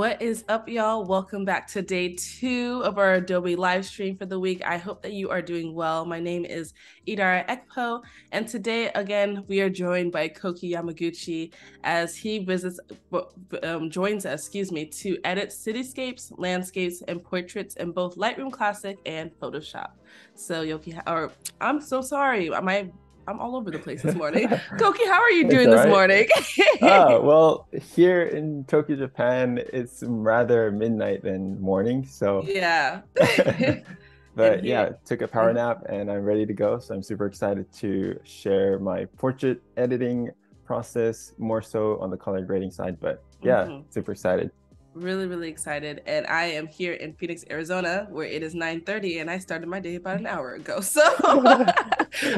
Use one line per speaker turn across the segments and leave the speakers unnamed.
What is up, y'all? Welcome back to day two of our Adobe live stream for the week. I hope that you are doing well. My name is Idara Ekpoh, and today, again, we are joined by Kohki Yamaguchi as he visits, um, joins us, excuse me, to edit cityscapes, landscapes, and portraits in both Lightroom Classic and Photoshop. So, Yoki, or I'm so sorry, my I'm all over the place this morning. Kohki, how are you doing this morning?
oh, well, here in Tokyo, Japan, it's rather midnight than morning. So
yeah.
but yeah, took a power nap and I'm ready to go. So I'm super excited to share my portrait editing process more so on the color grading side. But yeah, mm-hmm. super excited
really really excited. And i am here in phoenix arizona where it is 9 30 and i started my day about an hour ago. So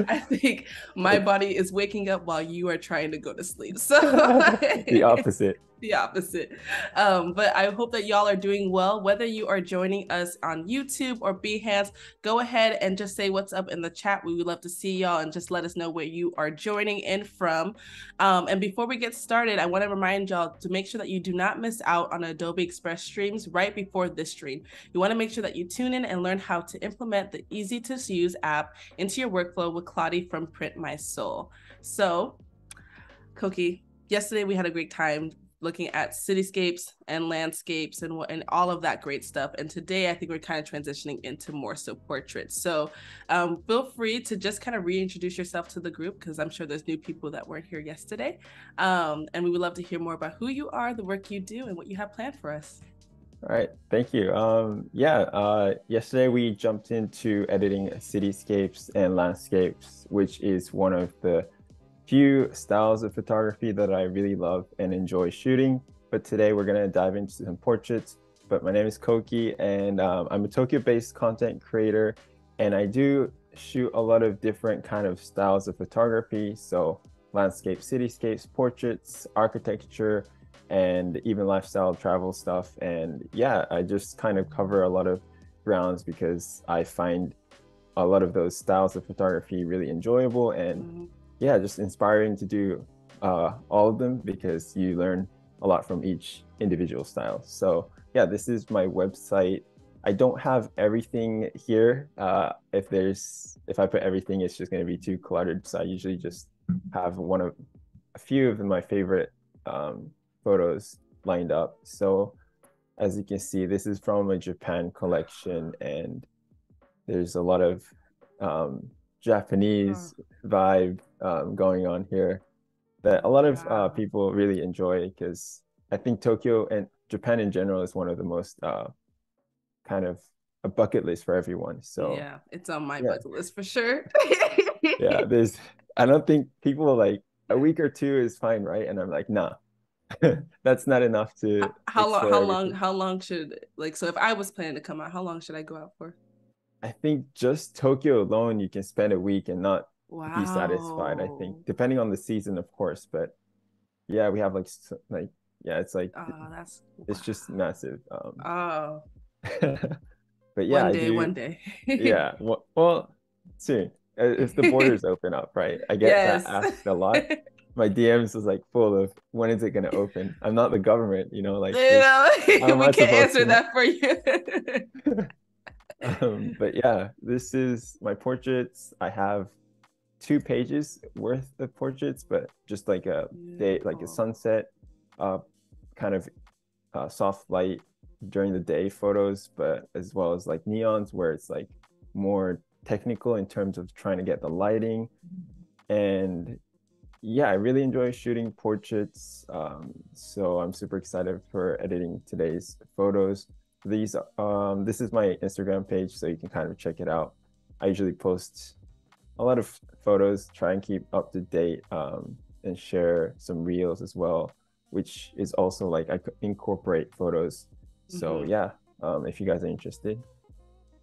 i think my body is waking up while you are trying to go to sleep. So
the opposite
the opposite. Um, but I hope that y'all are doing well. Whether you are joining us on YouTube or Behance, go ahead and just say what's up in the chat. We would love to see y'all and just let us know where you are joining in from. Um, and before we get started, I want to remind y'all to make sure that you do not miss out on Adobe Express streams right before this stream. You want to make sure that you tune in and learn how to implement the easy to use app into your workflow with Claudie from Print My Soul. So, Kohki, yesterday we had a great time looking at cityscapes and landscapes and and all of that great stuff. And today, I think we're kind of transitioning into more so portraits. So um, feel free to just kind of reintroduce yourself to the group because I'm sure there's new people that weren't here yesterday. Um, and we would love to hear more about who you are, the work you do, and what you have planned for us.
All right, thank you. Um, yeah, uh, yesterday we jumped into editing cityscapes and landscapes, which is one of the few styles of photography that I really love and enjoy shooting. But today we're going to dive into some portraits. But my name is Kohki, and um, I'm a Tokyo-based content creator, and I do shoot a lot of different kind of styles of photography. So landscape, cityscapes, portraits, architecture, and even lifestyle travel stuff. And yeah, I just kind of cover a lot of grounds because I find a lot of those styles of photography really enjoyable and mm-hmm yeah, just inspiring to do uh, all of them because you learn a lot from each individual style. So yeah, this is my website. I don't have everything here. Uh, if there's if I put everything, it's just going to be too cluttered. So I usually just have one of a few of my favorite um, photos lined up. So as you can see, this is from a Japan collection, and there's a lot of um, Japanese vibe um, going on here that a lot of uh, people really enjoy because I think Tokyo and Japan in general is one of the most uh, kind of a bucket list for everyone. So
yeah, it's on my yeah. bucket list for sure.
yeah, there's. I don't think people like a week or two is fine, right? And I'm like, nah, that's not enough to.
How long? How long? How long should like? So if I was planning to come out, how long should I go out for?
I think just Tokyo alone, you can spend a week and not wow. be satisfied. I think depending on the season, of course, but yeah, we have like like yeah, it's like
oh, that's
it's wow. just massive. Um,
oh,
but yeah,
one day, one day.
yeah, well, well, soon if the borders open up, right? I get yes. that asked a lot. My DMs is like full of when is it going to open? I'm not the government, you know. Like, you
know, we can't answer to... that for you
um, but yeah, this is my portraits. I have two pages worth of portraits, but just like a day, like a sunset, uh, kind of uh, soft light during the day photos, but as well as like neons where it's like more technical in terms of trying to get the lighting. And yeah, I really enjoy shooting portraits. Um, so I'm super excited for editing today's photos these um this is my instagram page so you can kind of check it out. I usually post a lot of photos try and keep up to date um, and share some reels as well which is also like i incorporate photos. So mm-hmm. yeah um, if you guys are interested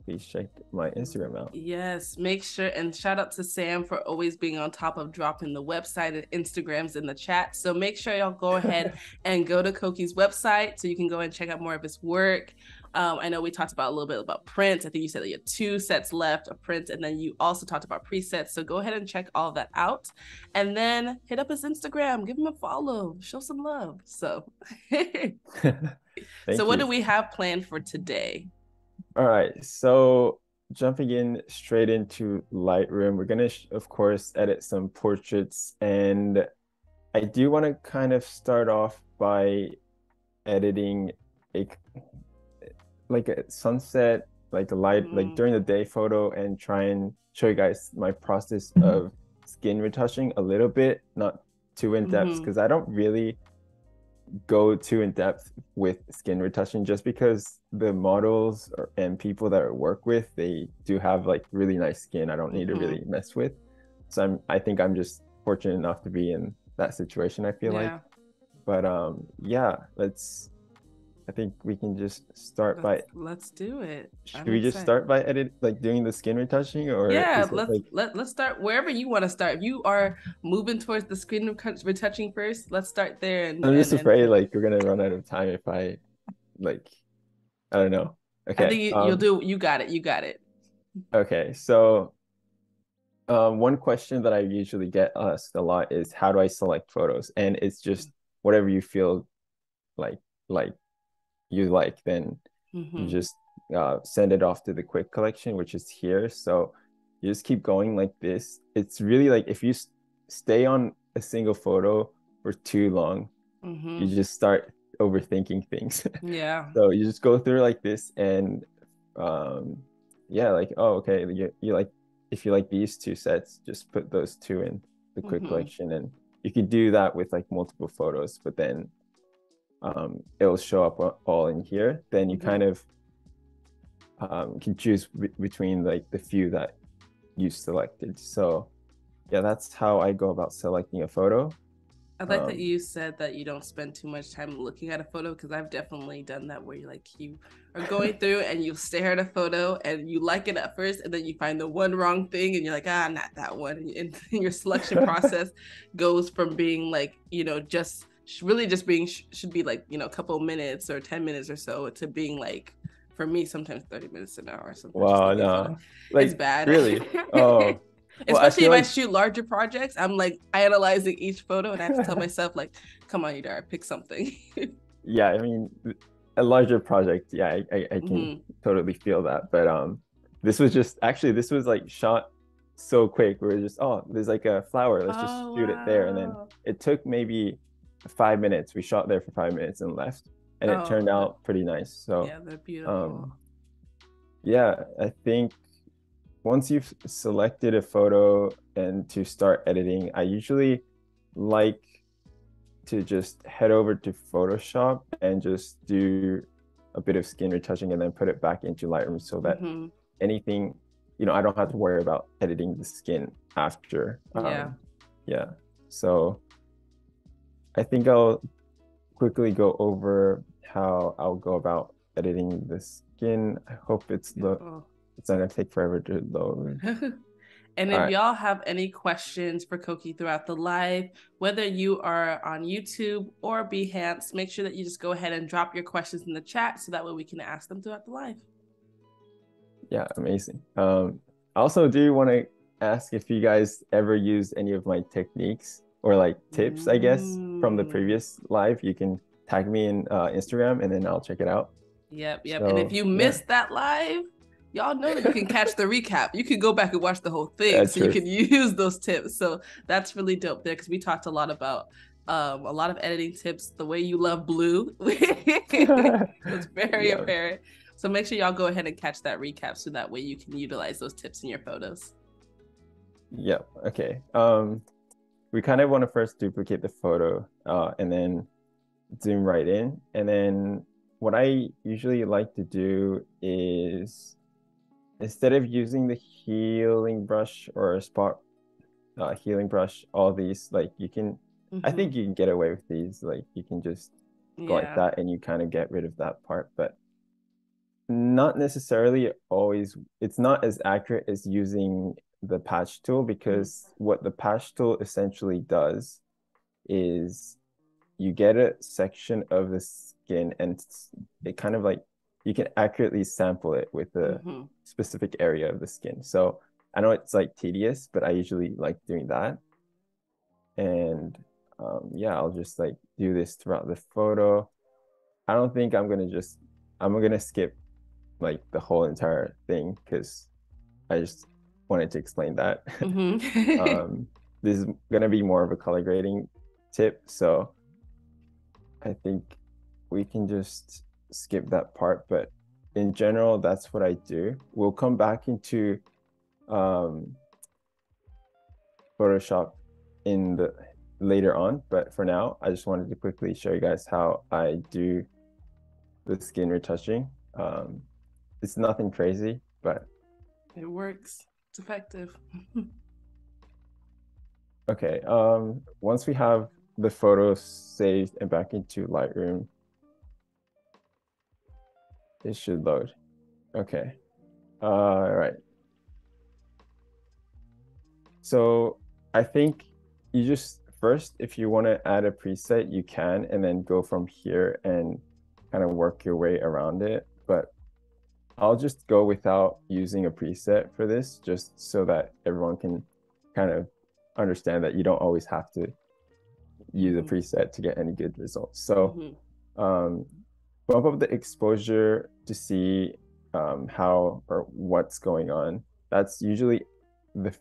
please check my Instagram out.
Yes, make sure and shout out to Sam for always being on top of dropping the website and Instagrams in the chat. So make sure y'all go ahead and go to Kohki's website so you can go and check out more of his work. Um, I know we talked about a little bit about prints. I think you said that you had two sets left of prints, and then you also talked about presets. So go ahead and check all that out, and then hit up his Instagram, give him a follow, show some love. So, so what do we have planned for today?
All right, so jumping in straight into Lightroom, we're gonna, of course, edit some portraits, and I do want to kind of start off by editing a like a sunset, like a light, mm-hmm. like during the day photo, and try and show you guys my process of skin retouching a little bit, not too in depth, because mm-hmm. I don't really go too in depth with skin retouching just because the models or, and people that I work with they do have like really nice skin I don't need mm-hmm. to really mess with so I'm I think I'm just fortunate enough to be in that situation I feel yeah. like but um yeah let's I think we can just start
let's,
by
let's do it.
Should I'm we just start by edit like doing the skin retouching or
yeah let's like... let, let's start wherever you want to start. If you are moving towards the skin retouching first, let's start there.
And, I'm just and, afraid and... like we're gonna run out of time if I like I don't know. Okay.
I think you, um, do you got it. You got it.
Okay. So um, one question that I usually get asked a lot is how do I select photos? And it's just whatever you feel like like you like, then mm-hmm. you just uh, send it off to the quick collection, which is here. So you just keep going like this. It's really like if you stay on a single photo for too long, mm-hmm. you just start overthinking things.
Yeah.
so you just go through like this and um yeah, like oh okay, you, you like if you like these two sets, just put those two in the quick mm-hmm. collection and you can do that with like multiple photos, but then um, it will show up all in here. Then you mm-hmm. kind of um, can choose b- between like the few that you selected. So yeah, that's how I go about selecting a photo.
I like um, that you said that you don't spend too much time looking at a photo because I've definitely done that where you like you are going through and you stare at a photo and you like it at first and then you find the one wrong thing and you're like ah not that one and, and your selection process goes from being like you know just really just being should be like you know a couple minutes or 10 minutes or so to being like for me sometimes 30 minutes an hour or something
wow no like, it's bad. really?
Oh especially if like... I shoot larger projects i'm like analyzing each photo and i have to tell myself like come on you Udara pick something.
Yeah i mean a larger project yeah i, I, I can mm-hmm. totally feel that but um this was just actually this was like shot so quick we are just oh there's like a flower let's just oh, shoot wow. it there and then it took maybe five minutes. We shot there for five minutes and left, and oh, it turned out pretty nice. So
yeah, they're beautiful. Um,
yeah, I think once you've selected a photo and to start editing, I usually like to just head over to Photoshop and just do a bit of skin retouching and then put it back into Lightroom so that mm-hmm. anything, you know, I don't have to worry about editing the skin after.
Um, yeah.
Yeah. So I think I'll quickly go over how I'll go about editing the skin. I hope it's the oh. it's not gonna take forever to load.
and if right. y'all have any questions for Kohki throughout the live, whether you are on YouTube or Behance, make sure that you just go ahead and drop your questions in the chat so that way we can ask them throughout the live.
Yeah, amazing. Um, also do you want to ask if you guys ever use any of my techniques or like tips, I guess, from the mm. previous live, you can tag me in uh, Instagram and then I'll check it out.
Yep, yep. So, and if you missed yeah. that live, y'all know that you can catch the recap. You can go back and watch the whole thing, that's so true. you can use those tips. So that's really dope there because we talked a lot about um, a lot of editing tips. The way you love blue, it's very yeah. apparent. So make sure y'all go ahead and catch that recap so that way you can utilize those tips in your photos.
Yep. Okay. Um, we kind of want to first duplicate the photo uh, and then zoom right in. And then what I usually like to do is instead of using the healing brush or a spot uh, healing brush, all these, like you can, mm-hmm. I think you can get away with these. Like you can just go yeah. like that and you kind of get rid of that part. But not necessarily always, it's not as accurate as using the patch tool because mm. what the patch tool essentially does is you get a section of the skin and it kind of like you can accurately sample it with a
Mm-hmm.
specific area of the skin. So I know it's like tedious, but I usually like doing that. And um, yeah, I'll just like do this throughout the photo. I don't think I'm gonna just I'm gonna skip like the whole entire thing because I just wanted to explain that.
Mm-hmm.
um, this is gonna be more of a color grading tip, so I think we can just skip that part. But in general, that's what I do. We'll come back into um, Photoshop in the later on, but for now, I just wanted to quickly show you guys how I do the skin retouching. Um, it's nothing crazy, but
it works. It's effective.
okay. Um, once we have the photos saved and back into Lightroom, it should load. Okay. All right. So I think you just first, if you want to add a preset, you can, and then go from here and kind of work your way around it. But I'll just go without using a preset for this, just so that everyone can kind of understand that you don't always have to use a
Mhm.
preset to get any good results. So
Mhm.
um, bump up the exposure to see um, how or what's going on. That's usually the f-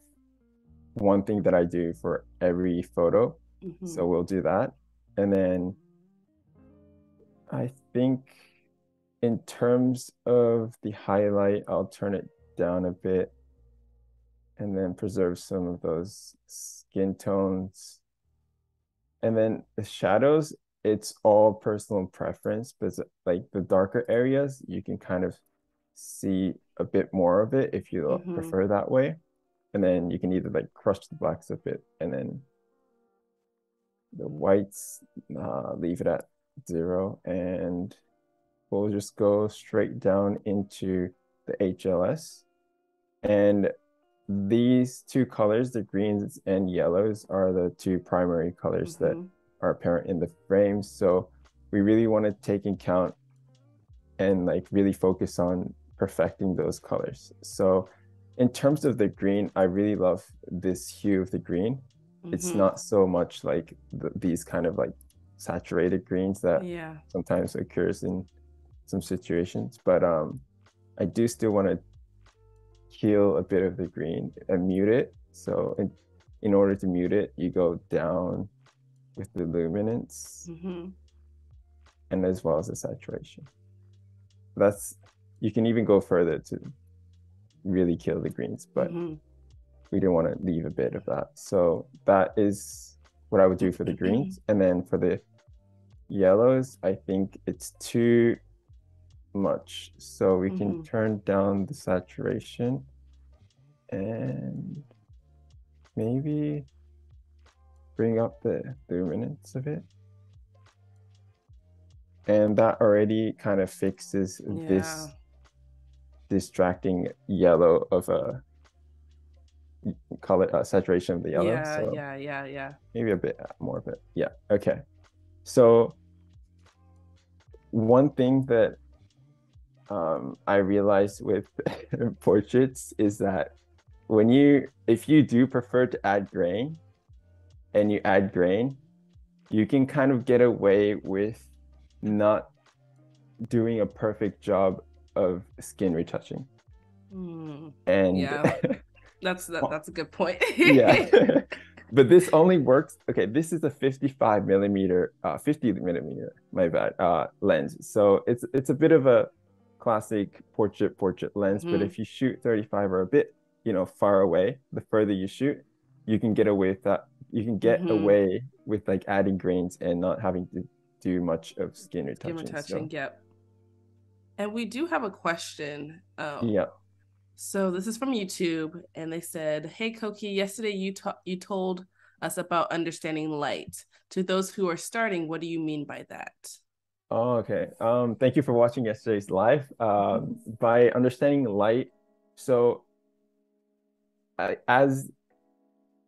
one thing that I do for every photo.
Mhm.
So we'll do that. And then I think in terms of the highlight, I'll turn it down a bit and then preserve some of those skin tones. And then the shadows, it's all personal preference, but like the darker areas, you can kind of see a bit more of it if you
Mhm.
prefer that way. And then you can either like crush the blacks a bit and then the whites, uh, leave it at zero. And we'll just go straight down into the HLS. And these two colors, the greens and yellows, are the two primary colors that
Mhm.
are apparent in the frames. So we really want to take in count and like really focus on perfecting those colors. So in terms of the green, I really love this hue of the green. It's
Mhm.
not so much like the, these kind of like saturated greens that
Yeah.
sometimes occurs in some situations, but um, I do still want to kill a bit of the green and mute it. So in, in order to mute it, you go down with the luminance
Mhm.
and as well as the saturation. That's you can even go further to really kill the greens, but
Mhm.
we didn't want to leave a bit of that. So that is what I would do for the greens. And then for the yellows, I think it's too much. So we can
Mhm.
turn down the saturation and maybe bring up the luminance of it. And that already kind of fixes this distracting yellow of a color uh, saturation of the yellow.
Yeah,
so
yeah, yeah, yeah.
maybe a bit more of it. Yeah. Okay. So one thing that um, I realized with portraits is that when you, if you do prefer to add grain and you add grain, you can kind of get away with not doing a perfect job of skin retouching.
Mm,
And
Yeah. that's that, that's a good point.
yeah but this only works okay this is a 55 millimeter uh 50 millimeter my bad uh lens so it's it's a bit of a classic portrait portrait lens but
Mhm.
if you shoot 35 or a bit you know far away the further you shoot you can get away with that you can get
Mhm.
away with like adding grains and not having to do much of skin
Skin
retouching
retouching, yep. And we do have a question.
so,
Um,
yeah
So this is from YouTube, and they said, "Hey Kohki, yesterday you ta- you told us about understanding light. To those who are starting, what do you mean by that?"
Oh, okay. Um, thank you for watching yesterday's live. Um, by understanding light, so I, as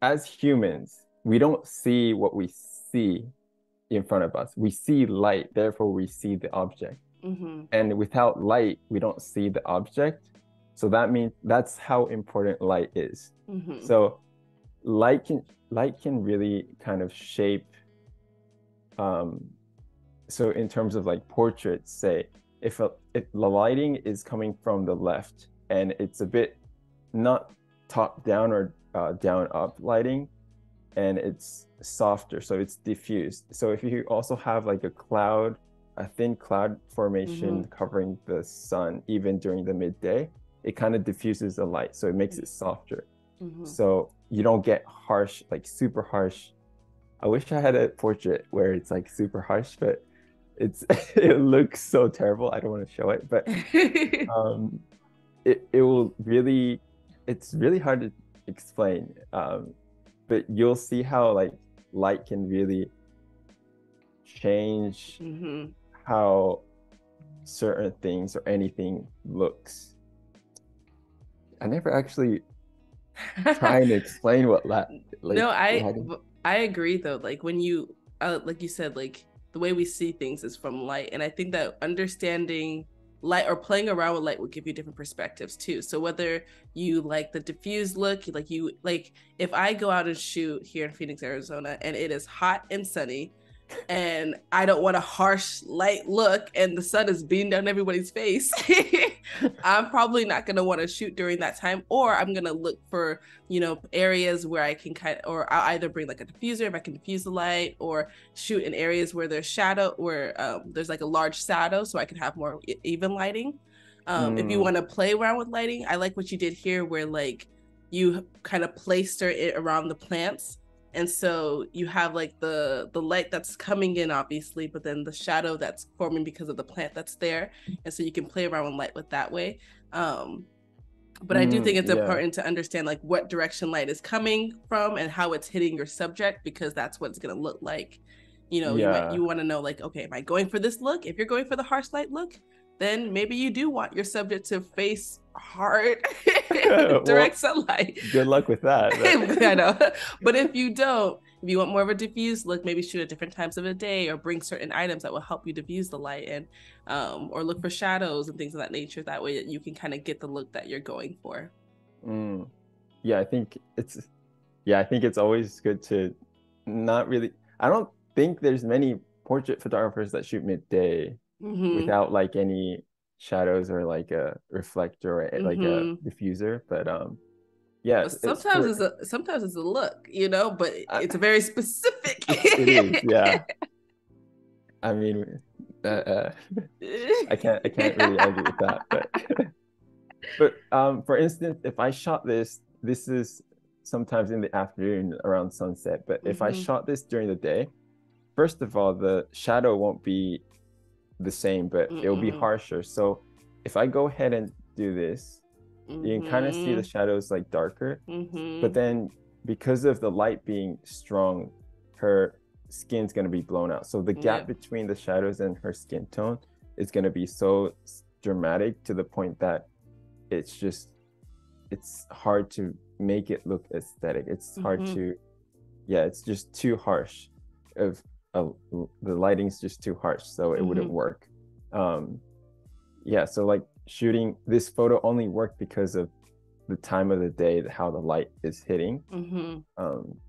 as humans, we don't see what we see in front of us. We see light, therefore we see the object.
Mm-hmm.
and without light we don't see the object so that means that's how important light is
Mm-hmm.
so light can light can really kind of shape um so in terms of like portraits say if a, if the lighting is coming from the left and it's a bit not top down or uh, down up lighting and it's softer so it's diffused. So if you also have like a cloud a thin cloud formation covering the sun even during the midday it kind of diffuses the light so it makes it softer.
Mm-hmm.
so you don't get harsh like super harsh. I wish i had a portrait where it's like super harsh but it's it looks so terrible i don't want to show it but um it, it will really it's really hard to explain um but you'll see how like light can really change
hmm
how certain things or anything looks i never actually trying to explain what la- like
no, I
lighting-
I agree though. Like when you uh, like you said, like the way we see things is from light, and I think that understanding light or playing around with light will give you different perspectives too. So whether you like the diffused look, like you like if I go out and shoot here in Phoenix, Arizona, and it is hot and sunny. And I don't want a harsh light look, and the sun is beating down everybody's face. I'm probably not gonna want to shoot during that time, or I'm gonna look for you know areas where I can kind of, or I'll either bring like a diffuser if I can diffuse the light, or shoot in areas where there's shadow, where um, there's like a large shadow, so I can have more even lighting. Um, If you
Mm.
want to play around with lighting, I like what you did here, where like you kind of placed it around the plants and so you have like the the light that's coming in obviously but then the shadow that's forming because of the plant that's there and so you can play around with light with that way um but i do
Mm,
think it's
yeah.
important to understand like what direction light is coming from and how it's hitting your subject because that's what it's going to look like you know you,
Yeah.
might, you want to know like okay am i going for this look if you're going for the harsh light look then maybe you do want your subject to face hard
Well,
direct sunlight
good luck with that but-
I know. But if you don't, if you want more of a diffused look, maybe shoot at different times of the day or bring certain items that will help you diffuse the light and um or look for shadows and things of that nature. That way you can kind of get the look that you're going for.
Mm. Yeah, I think it's yeah, I think it's always good to not really I don't think there's many portrait photographers that shoot midday
Mhm.
without like any shadows or like a reflector or a- like a
Mhm.
diffuser, but um yeah, it's
sometimes
for-
it's a sometimes it's a look, you know, but
it's
it's very specific.
it is, yeah. I mean uh, uh, I can't I can't really argue with that, but but um for instance, if I shot this, this is sometimes in the afternoon around sunset, but if I
Mhm.
shot this during the day, first of all, the shadow won't be the same, but it'll be harsher. So if I go ahead and do this, you can kind of see the shadows like darker,
Mhm.
but then because of the light being strong, her skin's gonna be blown out. So the gap
Yeah.
between the shadows and her skin tone is gonna be so dramatic to the point that it's just it's hard to make it look aesthetic. It's hard
Mhm.
to yeah, it's just too harsh. Of uh, the lighting's just too harsh, so it wouldn't
Mhm.
work. Um, yeah, so like shooting this photo only worked because of the time of the day, how the light is hitting.
Mhm.
Um,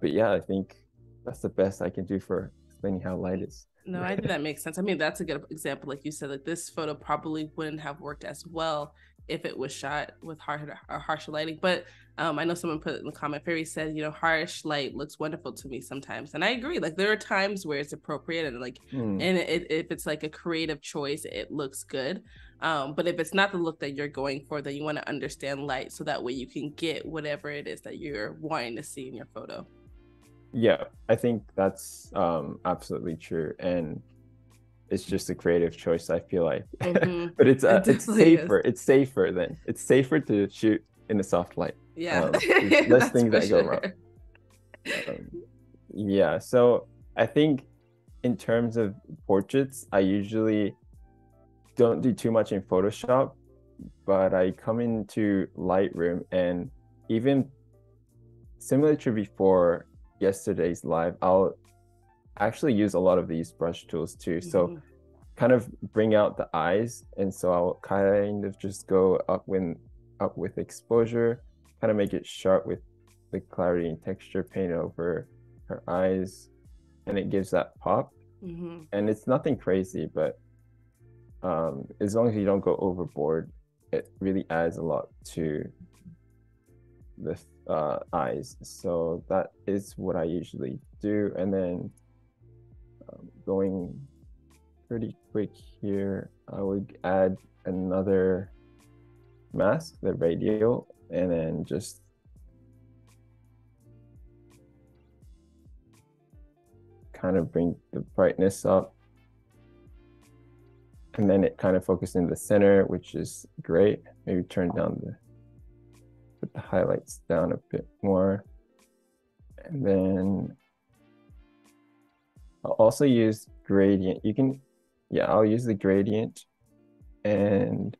but yeah, I think that's the best I can do for explaining how light is.
No, I think that makes sense. I mean, that's a good example. Like you said, like this photo probably wouldn't have worked as well if it was shot with harsh or harsher lighting. But um, I know someone put in the comment, Fairy said, you know, harsh light looks wonderful to me sometimes. And I agree. Like there are times where it's appropriate and like
Hmm.
and it, if it's like a creative choice it looks good um, but if it's not the look that you're going for then you want to understand light so that way you can get whatever it is that you're wanting to see in your photo
Yeah, I think that's um, absolutely true, and it's just a creative choice. I feel like,
Mhm.
but it's uh,
It
it's
definitely is.
safer. It's safer then. It's safer to shoot in a soft light.
Yeah
Um, there's less things that go wrong. Um, yeah, so I think in terms of portraits, I usually don't do too much in Photoshop, but I come into Lightroom and even similar to before yesterday's live, I'll actually use a lot of these brush tools too. So
Mhm.
kind of bring out the eyes, and so I'll kind of just go up when up with exposure, kind of make it sharp with the clarity and texture paint over her eyes, and it gives that pop.
Mm-hmm.
And it's nothing crazy, but um, as long as you don't go overboard, it really adds a lot to the uh, eyes. So that is what I usually do. And then um, going pretty quick here, I would add another mask, the radial, and then just kind of bring the brightness up. And then it kind of focuses in the center, which is great. Maybe turn down the put the highlights down a bit more. And then I'll also use gradient. You can, yeah, I'll use the gradient and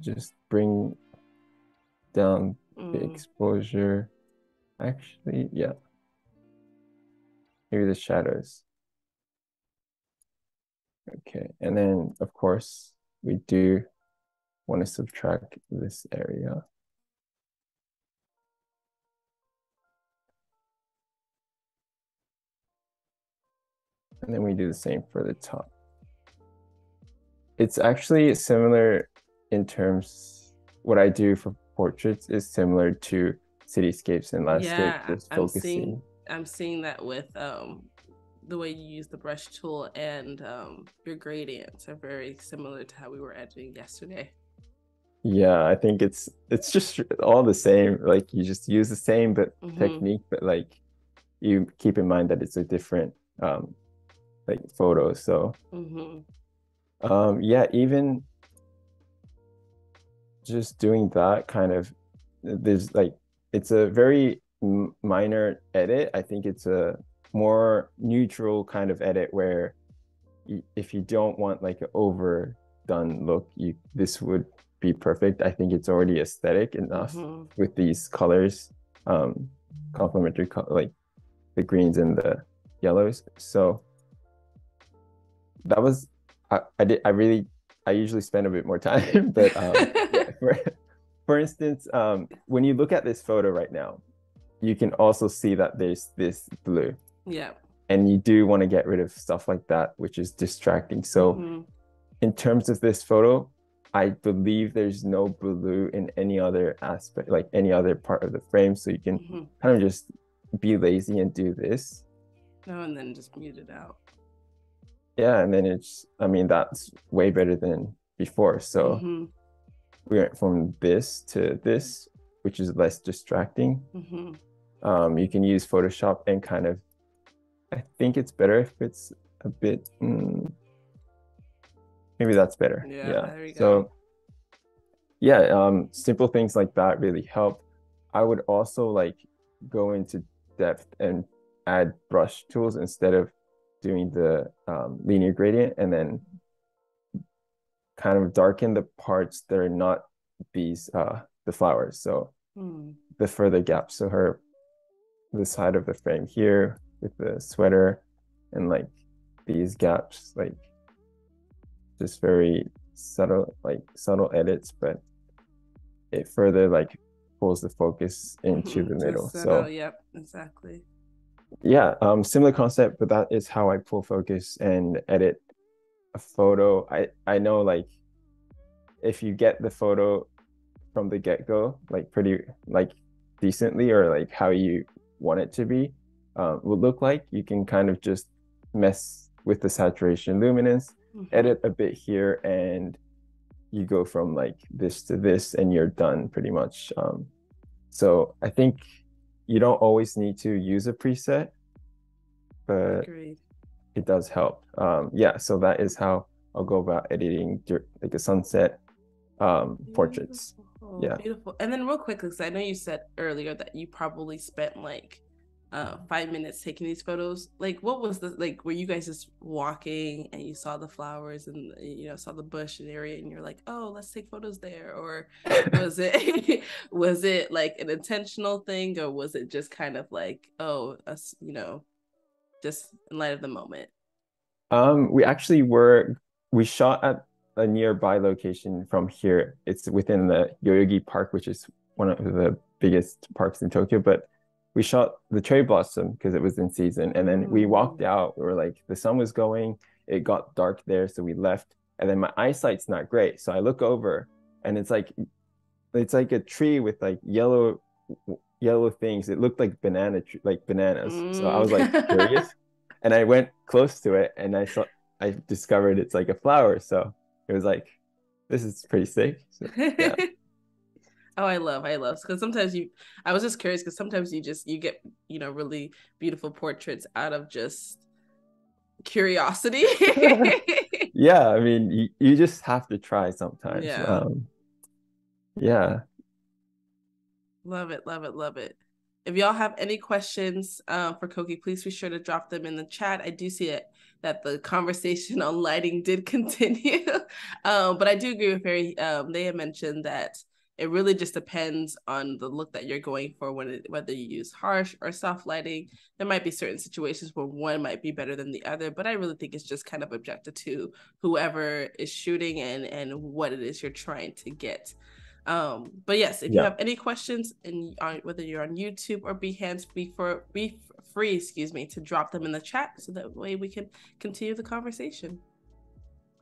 just bring down the
Mm.
exposure. Actually, yeah. Maybe the shadows. Okay, and then of course we do want to subtract this area. And then we do the same for the top. It's actually similar in terms, what I do for portraits is similar to cityscapes and landscapes,
Yeah,
just
I'm
focusing.
seeing I'm seeing that with um the way you use the brush tool and um your gradients are very similar to how we were editing yesterday.
Yeah, I think it's it's just all the same. Like you just use the same but
Mhm.
technique, but like you keep in mind that it's a different um like photo. So
hmm
um yeah, even just doing that kind of there's like it's a very m- minor edit. I think it's a more neutral kind of edit where y- if you don't want like an overdone look, you this would be perfect. I think it's already aesthetic enough
hmm
with these colors, um, complementary color like the greens and the yellows. So that was I, I did I really I usually spend a bit more time, but um, yeah, for, for instance, um, when you look at this photo right now, you can also see that there's this blue,
Yeah.
and you do want to get rid of stuff like that, which is distracting. So
Mhm.
in terms of this photo, I believe there's no blue in any other aspect, like any other part of the frame. So you can
Mhm.
kind of just be lazy and do this.
No, and then just mute it out.
Yeah, and then it's, I mean, that's way better than before. So
Mhm.
We went from this to this, which is less distracting.
Mhm.
Um, you can use Photoshop and kind of, I think it's better if it's a bit, mm, maybe that's better.
Yeah, there
So,
go.
yeah, um, simple things like that really help. I would also like go into depth and add brush tools instead of doing the um, linear gradient and then kind of darken the parts that are not these uh, the flowers. So
Mm.
the further gaps. So her the side of the frame here with the sweater and like these gaps, like just very subtle, like subtle edits, but it further like pulls the focus into
Mhm.
the middle.
settle,
So
yep, exactly.
yeah, um, similar concept, but that is how I pull focus and edit a photo. I I know like if you get the photo from the get-go, like pretty like decently or like how you want it to be, um, would look like, you can kind of just mess with the saturation luminance,
Mhm.
edit a bit here, and you go from like this to this, and you're done pretty much. Um, so I think you don't always need to use a preset, but
Agreed.
It does help. Um, yeah, so that is how I'll go about editing like a sunset um, portraits.
Beautiful,
Yeah.
Beautiful. And then real quick, because I know you said earlier that you probably spent like uh five minutes taking these photos. Like what was the like were you guys just walking and you saw the flowers and you know saw the bush and area and you're like, oh let's take photos there? Or was it was it like an intentional thing or was it just kind of like, oh us, you know, just in light of the moment?
Um, we actually were we shot at a nearby location from here. It's within the Yoyogi Park, which is one of the biggest parks in Tokyo. But we shot the cherry blossom because it was in season, and then we walked out. We were like, the sun was going. It got dark there, so we left. And then my eyesight's not great, so I look over, and it's like, it's like a tree with like yellow, yellow things. It looked like banana, like bananas. Mm. So I was like mm. curious, and I went close to it, and I saw, I discovered it's like a flower. So it was like, this is pretty sick. So, yeah.
oh, I love, I love because sometimes you. I was just curious because sometimes you just you get you know really beautiful portraits out of just curiosity.
yeah, I mean, you, you just have to try sometimes. Yeah. Um, yeah.
Love it, love it, love it. If y'all have any questions uh, for Kohki, please be sure to drop them in the chat. I do see it that the conversation on lighting did continue, um, but I do agree with Harry. Um, they had mentioned that it really just depends on the look that you're going for when it, whether you use harsh or soft lighting there might be certain situations where one might be better than the other but i really think it's just kind of objective to whoever is shooting and and what it is you're trying to get um but yes if yeah. you have any questions and whether you're on youtube or behance be for be free excuse me to drop them in the chat so that way we can continue the conversation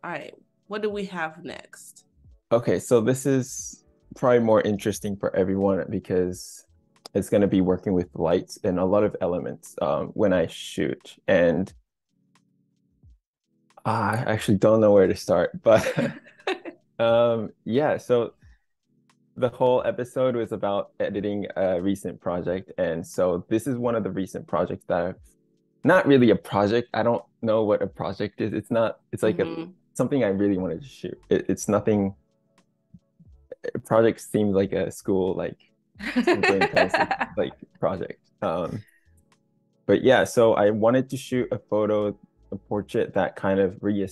all right what do we have next
okay so this is probably more interesting for everyone because it's going to be working with lights and a lot of elements um, when I shoot. And I actually don't know where to start, but um, yeah, so the whole episode was about editing a recent project. And so this is one of the recent projects that I've not really a project. I don't know what a project is. It's not, it's like mm-hmm. a something I really wanted to shoot. It, it's nothing project seems like a school like like project. Um, but yeah, so I wanted to shoot a photo, a portrait that kind of re-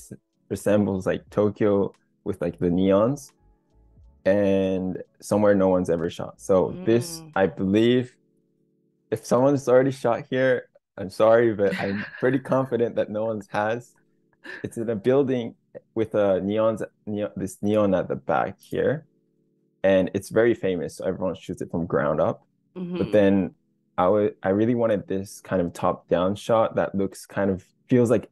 resembles like Tokyo with like the neons and somewhere no one's ever shot. So mm. this, I believe, if someone's already shot here, I'm sorry, but I'm pretty confident that no one's has. It's in a building with a neons, neon, this neon at the back here and it's very famous. So everyone shoots it from ground up. Mm-hmm. But then I would I really wanted this kind of top down shot that looks kind of feels like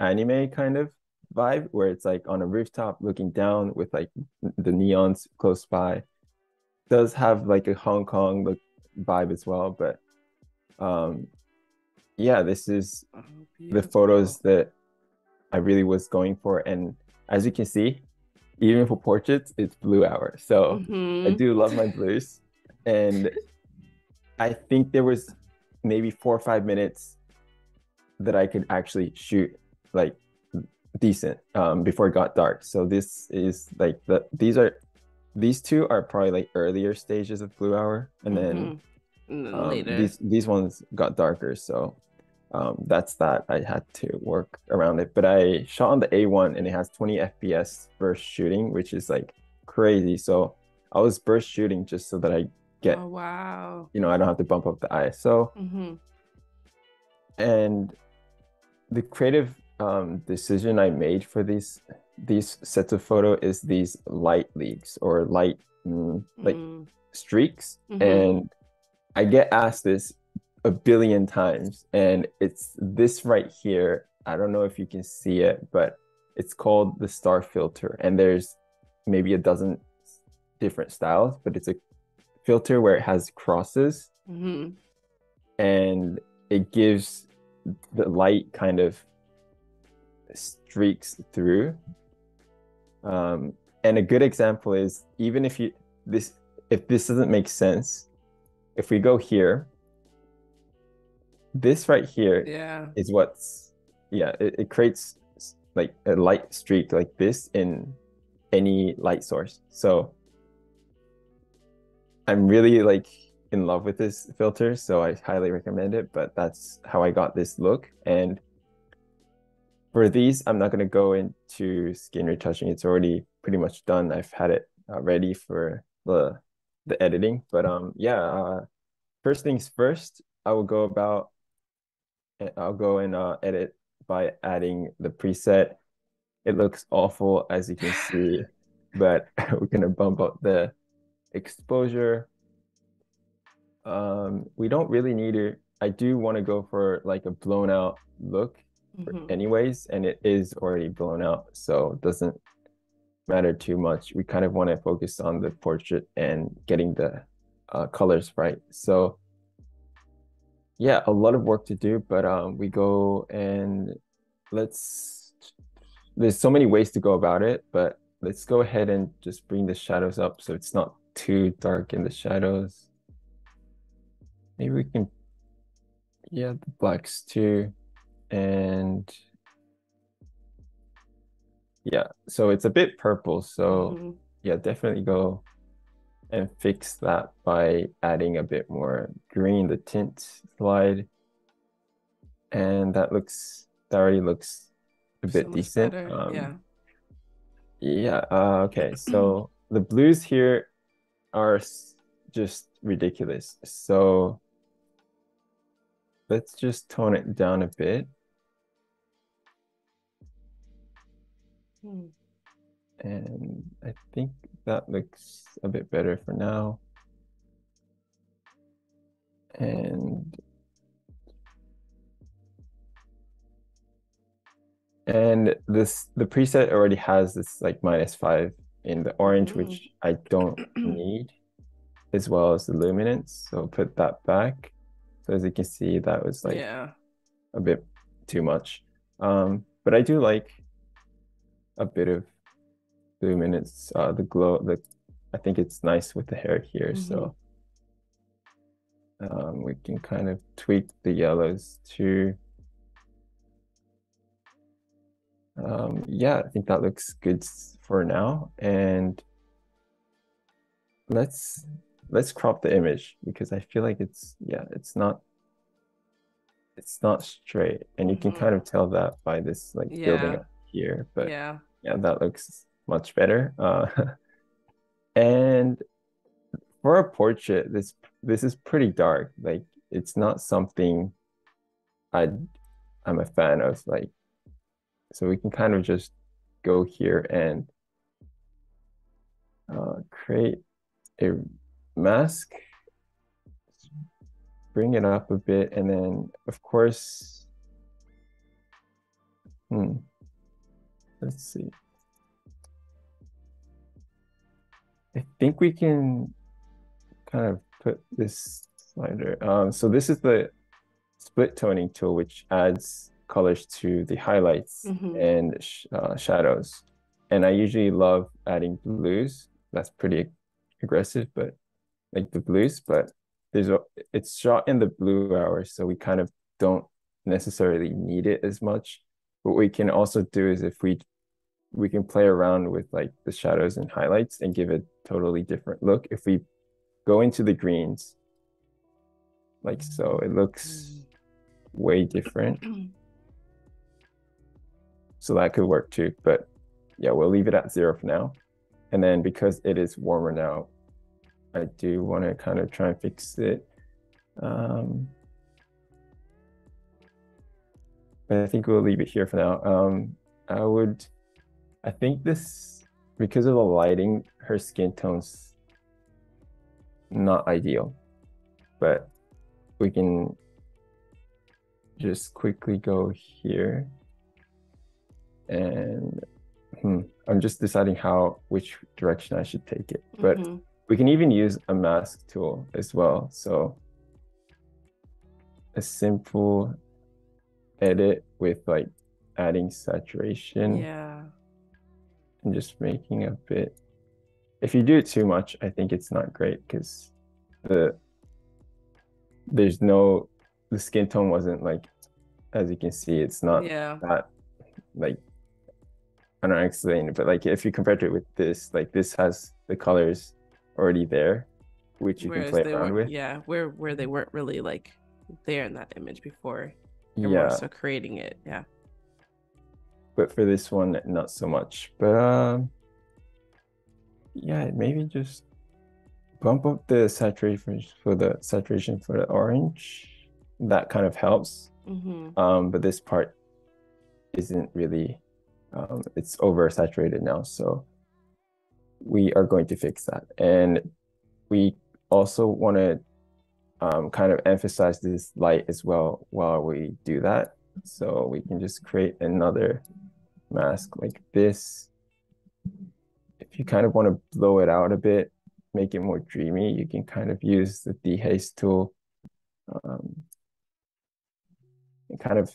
anime kind of vibe where it's like on a rooftop looking down with like the neons close by. Does have like a Hong Kong look vibe as well, but um yeah, this is oh, the photos that I really was going for and as you can see, even for portraits, it's blue hour. So mm-hmm. I do love my blues. And I think there was maybe four or five minutes that I could actually shoot like decent um, before it got dark. So this is like the these are these two are probably like earlier stages of blue hour, and then mm-hmm. um, these these ones got darker. So um, that's that. I had to work around it, but I shot on the A1 and it has 20 FPS burst shooting, which is like crazy. So I was burst shooting just so that I get,
oh, wow,
you know, I don't have to bump up the ISO. Mm-hmm. And the creative um, decision I made for these these sets of photo is these light leaks or light mm, like mm. streaks, mm-hmm. and I get asked this a billion times. And it's this right here. I don't know if you can see it, but it's called the star filter. And there's maybe a dozen different styles, but it's a filter where it has crosses mm-hmm. and it gives the light kind of streaks through. Um, and a good example is even if you this if this doesn't make sense, if we go here this right here
yeah.
is what's yeah it, it creates like a light streak like this in any light source so i'm really like in love with this filter so i highly recommend it but that's how i got this look and for these i'm not going to go into skin retouching it's already pretty much done i've had it uh, ready for the the editing but um yeah uh, first things first i will go about I'll go and uh, edit by adding the preset. It looks awful as you can see, but we're gonna bump up the exposure. Um, we don't really need it. I do want to go for like a blown out look mm-hmm. anyways, and it is already blown out, so it doesn't matter too much. We kind of want to focus on the portrait and getting the uh, colors right. So yeah, a lot of work to do, but um, we go and let's, there's so many ways to go about it, but let's go ahead and just bring the shadows up so it's not too dark in the shadows. Maybe we can, yeah, the blacks too. And yeah, so it's a bit purple. So mm -hmm. yeah, definitely go and fix that by adding a bit more green, the tint slide. And that looks, that already looks a bit so decent. Um, yeah. Yeah. Uh, okay. So the blues here are just ridiculous. So let's just tone it down a bit. Hmm. And I think that looks a bit better for now. And and this the preset already has this like minus five in the orange, which mm. I don't need, as well as the luminance. So I'll put that back. So as you can see, that was like yeah. a bit too much. Um, but I do like a bit of luminance, uh, the glow, the I think it's nice with the hair here. Mm -hmm. So um, we can kind of tweak the yellows too. Um, yeah, I think that looks good for now. And let's let's crop the image because I feel like it's yeah, it's not it's not straight. And you can kind of mm-hmm. tell that by this like yeah. building up here. But yeah, yeah, that looks much better. Uh, and for a portrait, this this is pretty dark. Like it's not something I I'm a fan of. Like so we can kind of just go here and uh, create a mask, bring it up a bit, and then of course, hmm, let's see. I think we can kind of put this slider. Um, so this is the split toning tool, which adds colors to the highlights mm -hmm. and sh uh, shadows. And I usually love adding blues. That's pretty aggressive, but like the blues, but there's a, it's shot in the blue hours, so we kind of don't necessarily need it as much. What we can also do is if we we can play around with like the shadows and highlights and give a totally different look. If we go into the greens, like so, it looks way different. So that could work too, but yeah, we'll leave it at zero for now. And then because it is warmer now, I do want to kind of try and fix it. Um, but I think we'll leave it here for now. Um, I would I think this, because of the lighting, her skin tone's not ideal, but we can just quickly go here and hmm, I'm just deciding how, which direction I should take it. But mm -hmm. we can even use a mask tool as well. So a simple edit with like adding saturation.
Yeah
and just making a bit if you do it too much i think it's not great because the there's no the skin tone wasn't like as you can see it's not yeah. that like i don't know explain it but like if you compare it with this like this has the colors already there which you Whereas can play around with
yeah where where they weren't really like there in that image before yeah so creating it yeah
but for this one, not so much. But um, yeah, maybe just bump up the saturation for the saturation for the orange. That kind of helps. Mm-hmm. Um, but this part isn't really, um, it's oversaturated now. So we are going to fix that. And we also want to um, kind of emphasize this light as well while we do that. So we can just create another mask like this. If you kind of want to blow it out a bit, make it more dreamy, you can kind of use the dehaze tool um, and kind of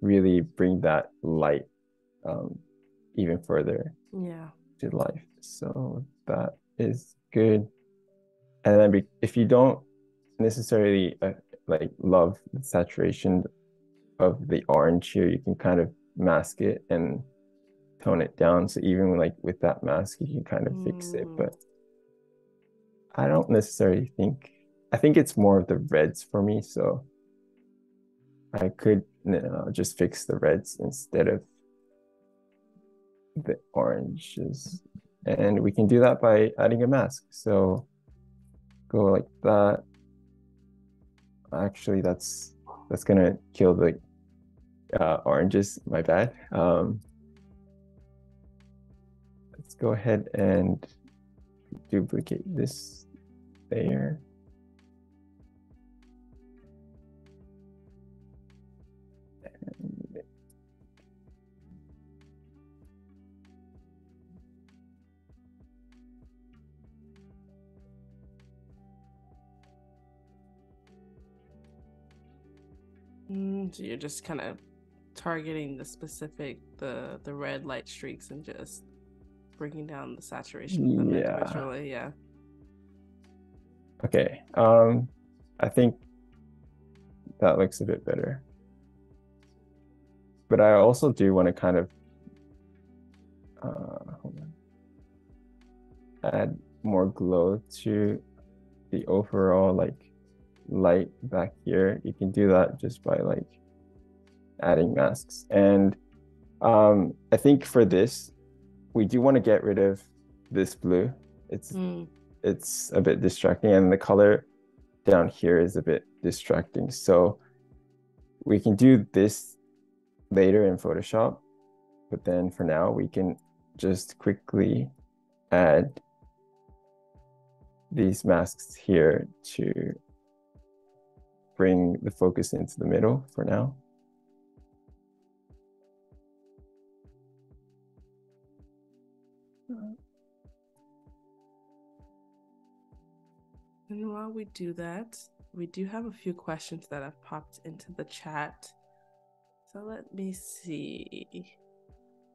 really bring that light um, even further
yeah.
to life. So that is good. And then if you don't necessarily uh, like love the saturation of the orange here, you can kind of mask it and tone it down. So even like with that mask, you can kind of mm. fix it. Mm. But I don't necessarily think, I think it's more of the reds for me. So I could you know, just fix the reds instead of the oranges. And we can do that by adding a mask. So go like that. Actually, that's that's gonna kill the uh, oranges. My bad. Um, let's go ahead and duplicate this there.
Mm, so you're just kind of targeting the specific the the red light streaks and just bringing down the saturation of yeah. individually. Yeah.
Okay. Um, I think that looks a bit better. But I also do want to kind of uh, add more glow to the overall like light back here, you can do that just by like adding masks. And um, I think for this, we do want to get rid of this blue. It's mm. it's a bit distracting, and the color down here is a bit distracting. So we can do this later in Photoshop, but then for now we can just quickly add these masks here to bring the focus into the middle for now.
And while we do that, we do have a few questions that have popped into the chat. So let me see.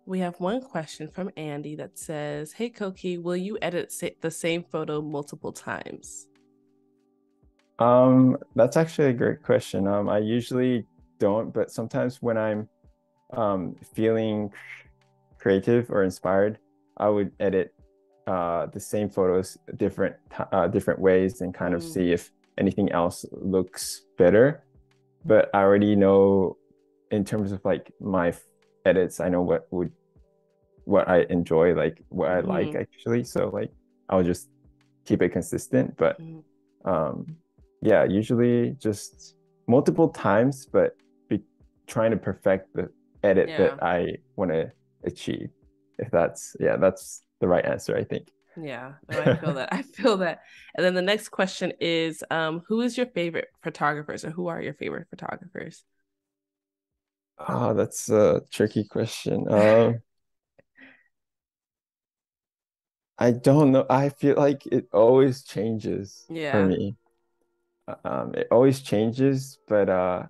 We have one question from Andy that says, Hey Kohki, will you edit the same photo multiple times?
Um, that's actually a great question. Um, I usually don't, but sometimes when I'm um, feeling creative or inspired, I would edit uh, the same photos different uh, different ways and kind of mm. see if anything else looks better. But I already know in terms of like my edits, I know what would what I enjoy, like what I mm. like actually. So like I'll just keep it consistent. But mm. um, yeah, usually just multiple times, but be trying to perfect the edit yeah. that I want to achieve. If that's yeah, that's the right answer, I think.
Yeah, no, I feel that. I feel that. And then the next question is, um, who is your favorite photographers, or who are your favorite photographers?
Oh, that's a tricky question. Um, I don't know. I feel like it always changes yeah. for me um, it always changes, but uh,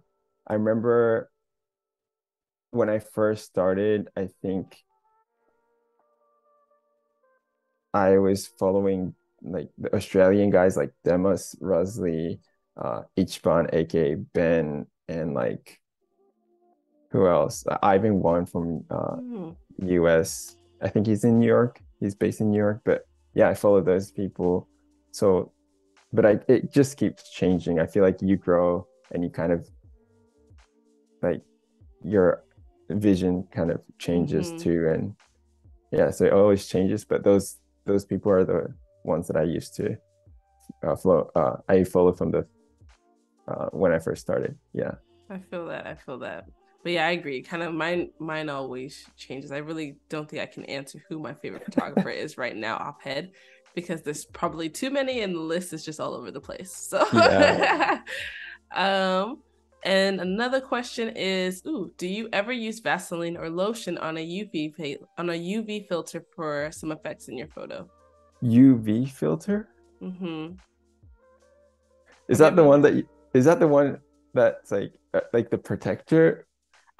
I remember when I first started, I think I was following like the Australian guys like Demas, Rusli, uh, Ichiban, aka Ben, and like who else? Uh, Ivan Won from uh, mm. US. I think he's in New York. He's based in New York, but yeah, I follow those people. So but I it just keeps changing. I feel like you grow and you kind of like your vision kind of changes mm-hmm. too and yeah so it always changes but those those people are the ones that i used to uh, follow uh, i follow from the uh, when i first started yeah
I feel that. I feel that. But yeah, I agree. Kind of mine mine always changes. I really don't think I can answer who my favorite photographer is right now off head because there's probably too many and the list is just all over the place. So yeah. um and another question is, ooh, do you ever use Vaseline or lotion on a UV on a UV filter for some effects in your photo?
UV filter? Mm-hmm. Is that the one that is that the one that's like uh, like the protector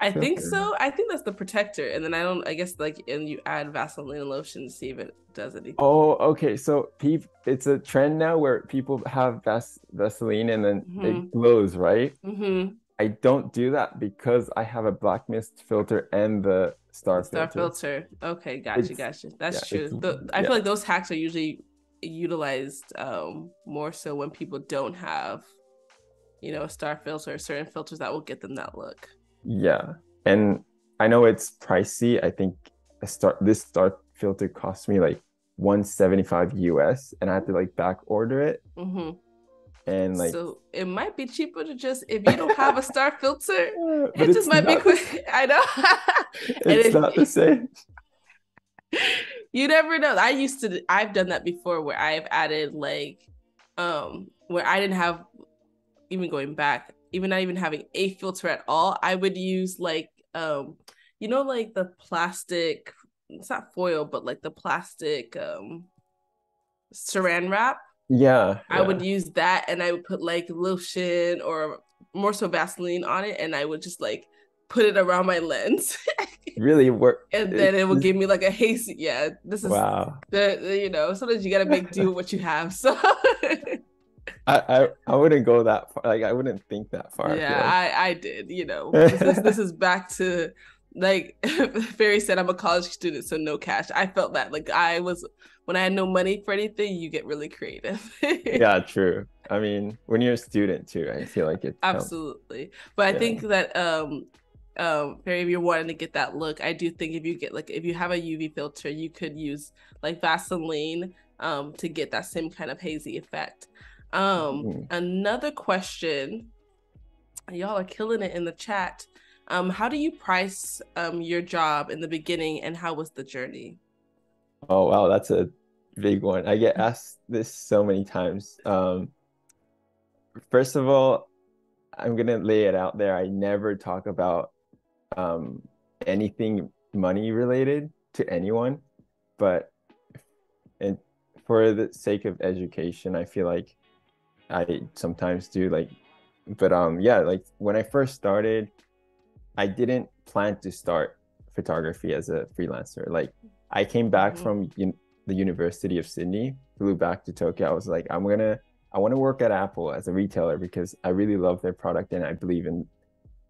I think so. I think that's the protector, and then I don't. I guess like, and you add Vaseline and lotion to see if it does anything.
Oh, okay. So peep, it's a trend now where people have Vas- Vaseline and then mm-hmm. it glows, right? Mm-hmm. I don't do that because I have a black mist filter and the star,
star filter. filter. Okay, gotcha, it's, gotcha. That's yeah, true. The, I yeah. feel like those hacks are usually utilized um, more so when people don't have, you know, a star filter or certain filters that will get them that look.
Yeah. And I know it's pricey. I think a start this start filter cost me like 175 US and I had to like back order it. Mm-hmm. And like
so it might be cheaper to just if you don't have a star filter, it just might be quick. I know.
it's not the same.
You never know. I used to I've done that before where I've added like um where I didn't have even going back, even not even having a filter at all, I would use like um you know like the plastic it's not foil but like the plastic um saran wrap.
Yeah,
I would use that and I would put like lotion or more so Vaseline on it and I would just like put it around my lens.
really work
and then it, will give me like a hazy yeah this is wow the, the you know sometimes you gotta make do with what you have so
I, I, I wouldn't go that far. Like I wouldn't think that far.
Yeah, I, I, I did. You know, this is, this is back to like Ferry said, I'm a college student, so no cash. I felt that like I was when I had no money for anything, you get really creative.
yeah, true. I mean, when you're a student too, I feel like it.
Absolutely, but I think that um, um, Ferry, if you're wanting to get that look, I do think if you get like if you have a UV filter, you could use like Vaseline um to get that same kind of hazy effect. Um, mm-hmm. another question, y'all are killing it in the chat. Um, how do you price um your job in the beginning, and how was the journey?
Oh wow, that's a big one. I get asked this so many times. Um, first of all, I'm gonna lay it out there. I never talk about um anything money related to anyone, but and for the sake of education, I feel like I sometimes do like but um yeah like when I first started I didn't plan to start photography as a freelancer. Like I came back mm-hmm. from un- the University of Sydney flew back to Tokyo. I was like I'm gonna I want to work at Apple as a retailer because I really love their product and I believe in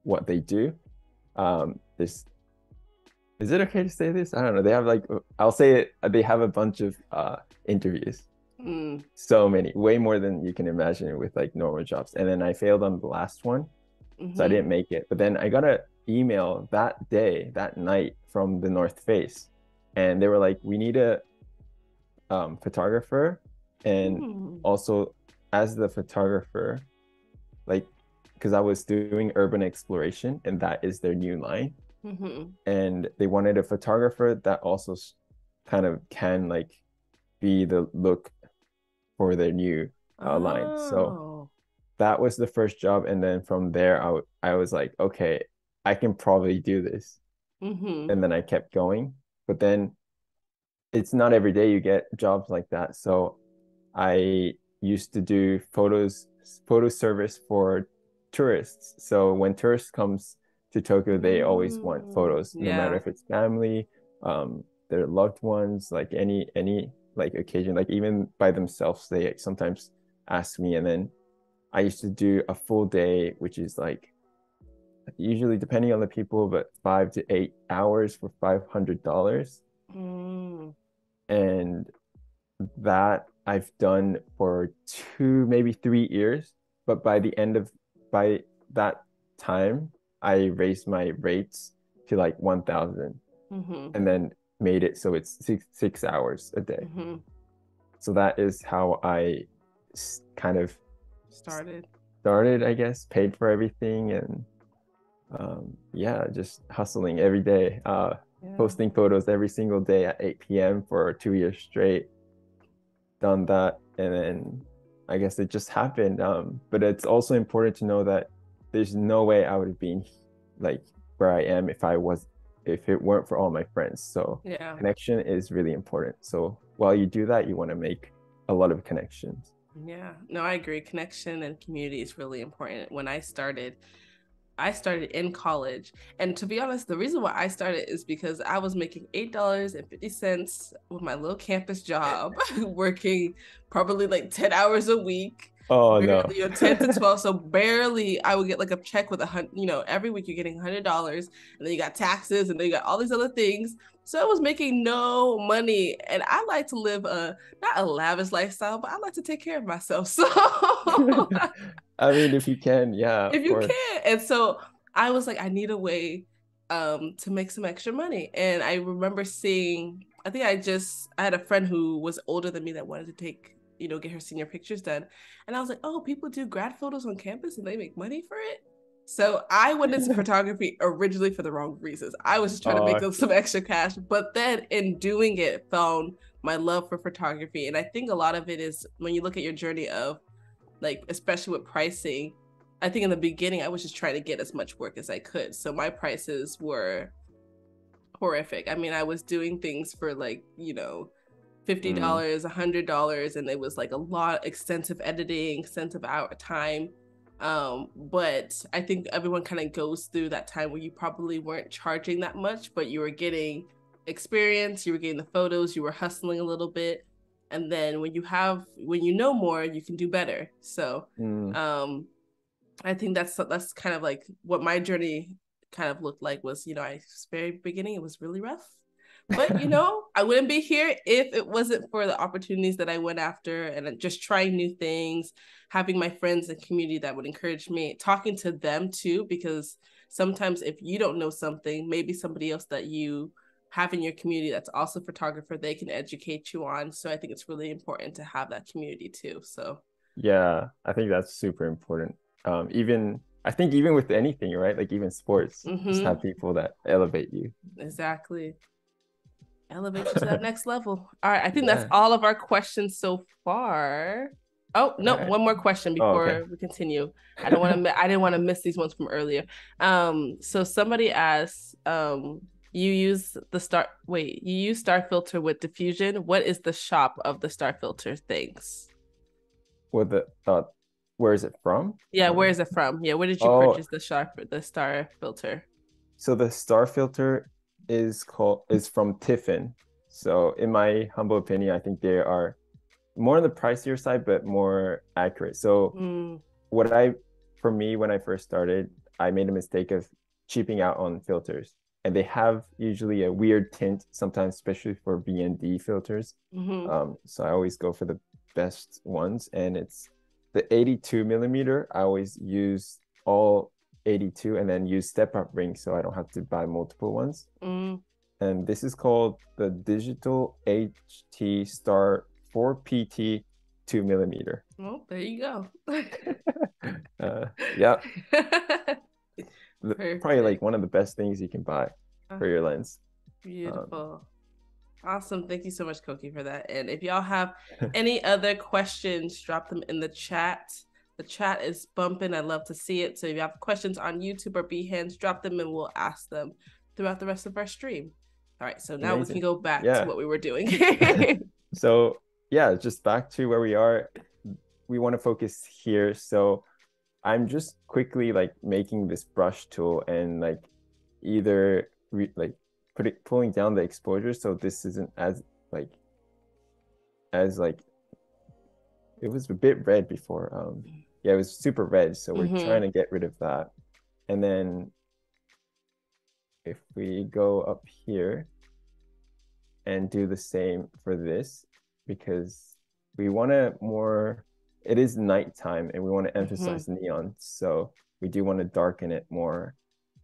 what they do. Um this is it okay to say this? I don't know. They have like I'll say it they have a bunch of uh interviews Mm. So many, way more than you can imagine with like normal jobs. And then I failed on the last one. Mm-hmm. So I mm-hmm. didn't make it. But then I got an email that day, that night from the North Face. And they were like, we need a um, photographer. And mm. also, as the photographer, like, because I was doing urban exploration and that is their new line. Mm-hmm. And they wanted a photographer that also kind of can like be the look for their new uh, oh. line. So that was the first job, and then from there, I, I was like, okay, I can probably do this. Mm-hmm. And then I kept going, but then it's not every day you get jobs like that. So I used to do photos, photo service for tourists. So when tourists comes to Tokyo, they always want photos, yeah. no matter if it's family, um, their loved ones, like any any like occasion like even by themselves they sometimes ask me and then i used to do a full day which is like usually depending on the people but five to eight hours for five hundred dollars mm. and that i've done for two maybe three years but by the end of by that time i raised my rates to like 1000 mm-hmm. and then made it so it's six six hours a day. Mm-hmm. So that is how I kind of
started.
Started, I guess, paid for everything, and um, yeah, just hustling every day, uh,
Yeah.
posting photos every single day at 8 p.m. for two years straight. Done that, and then I guess it just happened. Um, but it's also important to know that there's no way I would have been like where I am if I was if it weren't for all my friends. So
Yeah.
connection is really important. So while you do that, you want to make a lot of connections.
Yeah, no, I agree. Connection and community is really important. When I started, I started in college. And to be honest, the reason why I started is because I was making $8.50 with my little campus job, working probably like 10 hours a week.
Oh no.
you know, 10 to 12. So barely I would get like a check with a hundred, you know, every week you're getting $100 and then you got taxes and then you got all these other things. So I was making no money. And I like to live a, not a lavish lifestyle, but I like to take care of myself. So
I mean, if you can, yeah.
if you
course.
can. And so I was like, I need a way um to make some extra money. And I remember seeing, I think I just I had a friend who was older than me that wanted to take, you know, get her senior pictures done. And I was like, oh, people do grad photos on campus and they make money for it. So I went into photography originally for the wrong reasons. I was just trying to make
Oh.
up some extra cash, but then in doing it, found my love for photography. And I think a lot of it is when you look at your journey of like especially with pricing i think in the beginning i was just trying to get as much work as i could so my prices were horrific i mean i was doing things for like you know $50 $100 and it was like a lot extensive editing extensive hour time. Um but i think everyone kind of goes through that time where you probably weren't charging that much but you were getting experience you were getting the photos you were hustling a little bit. And then when you have when you know more you can do better. So
Mm,
um i think that's that's kind of like what my journey kind of looked like was you know i very beginning it was really rough but you know i wouldn't be here if it wasn't for the opportunities that i went after and just trying new things having my friends and community that would encourage me talking to them too because sometimes if you don't know something maybe somebody else that you have in your community that's also a photographer they can educate you on so i think it's really important to have that community too so
yeah, I think that's super important. Um, even I think even with anything, right? Like even sports, just
Mhm.
have people that elevate you.
Exactly. Elevate you to that next level. All right. I think that's all of our questions so far. Oh no,
Alright.
one more question
Oh,
before
okay.
we continue. I don't want to. I didn't want to miss these ones from earlier. Um, so somebody asked, um, you use the star. Wait, you use star filter with diffusion. What is the shop of the star filter things?
What the uh, where is it from?
Yeah, where is it from? Yeah, where did you
Oh.
purchase the star the star filter?
So the star filter is called is from Tiffen. So in my humble opinion, I think they are more on the pricier side, but more accurate. So
Mm,
what I for me when I first started, I made a mistake of cheaping out on filters. And they have usually a weird tint sometimes, especially for BND filters.
mhm.
Um, so I always go for the best ones, and it's the 82 millimeter. I always use all 82 and then use step up rings so I don't have to buy multiple ones.
Mm,
And this is called the Digital HT Star 4 PT 2 millimeter.
well, there you go.
Uh, yeah, probably like one of the best things you can buy for your lens.
Beautiful. awesome. Thank you so much, Kohki, for that. And if y'all have any other questions, drop them in the chat. The chat is bumping. I love to see it. So if you have questions on YouTube or Behance, drop them and we'll ask them throughout the rest of our stream. All right. So now we
Amazing.
can go back
Yeah.
to what we were doing.
So yeah, just back to where we are. We want to focus here. So I'm just quickly like making this brush tool and like either re- like putting pulling down the exposure so this isn't as like as like it was a bit red before. Um yeah, it was super red. So we're
Mhm.
trying to get rid of that. And then if we go up here and do the same for this because we want to more it is nighttime and we want to emphasize neon so we do want to darken it more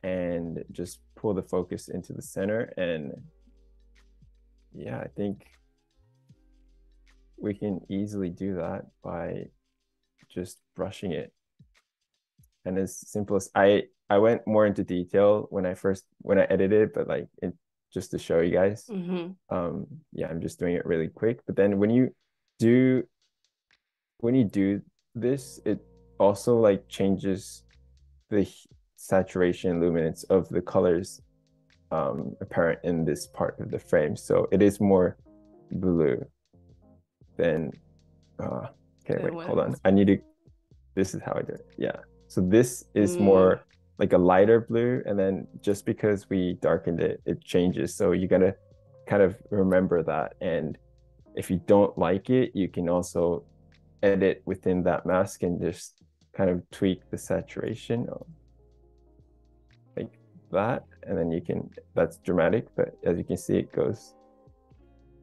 and just pull the focus into the center and yeah i think we can easily do that by just brushing it and as simple as I I went more into detail when I first when I edited, but like it just to show you guys.
Mm-hmm.
Um, yeah, I'm just doing it really quick. But then when you do when you do this, it also like changes the saturation luminance of the colors um, apparent in this part of the frame. So it is more blue than uh, okay, wait, hold on. I need to this is how I do it. Yeah. So this is
Mm.
more like a lighter blue, and then just because we darkened it, it changes. So you gotta kind of remember that. And if you don't like it, you can also edit within that mask and just kind of tweak the saturation like that. And then you can that's dramatic, but as you can see, it goes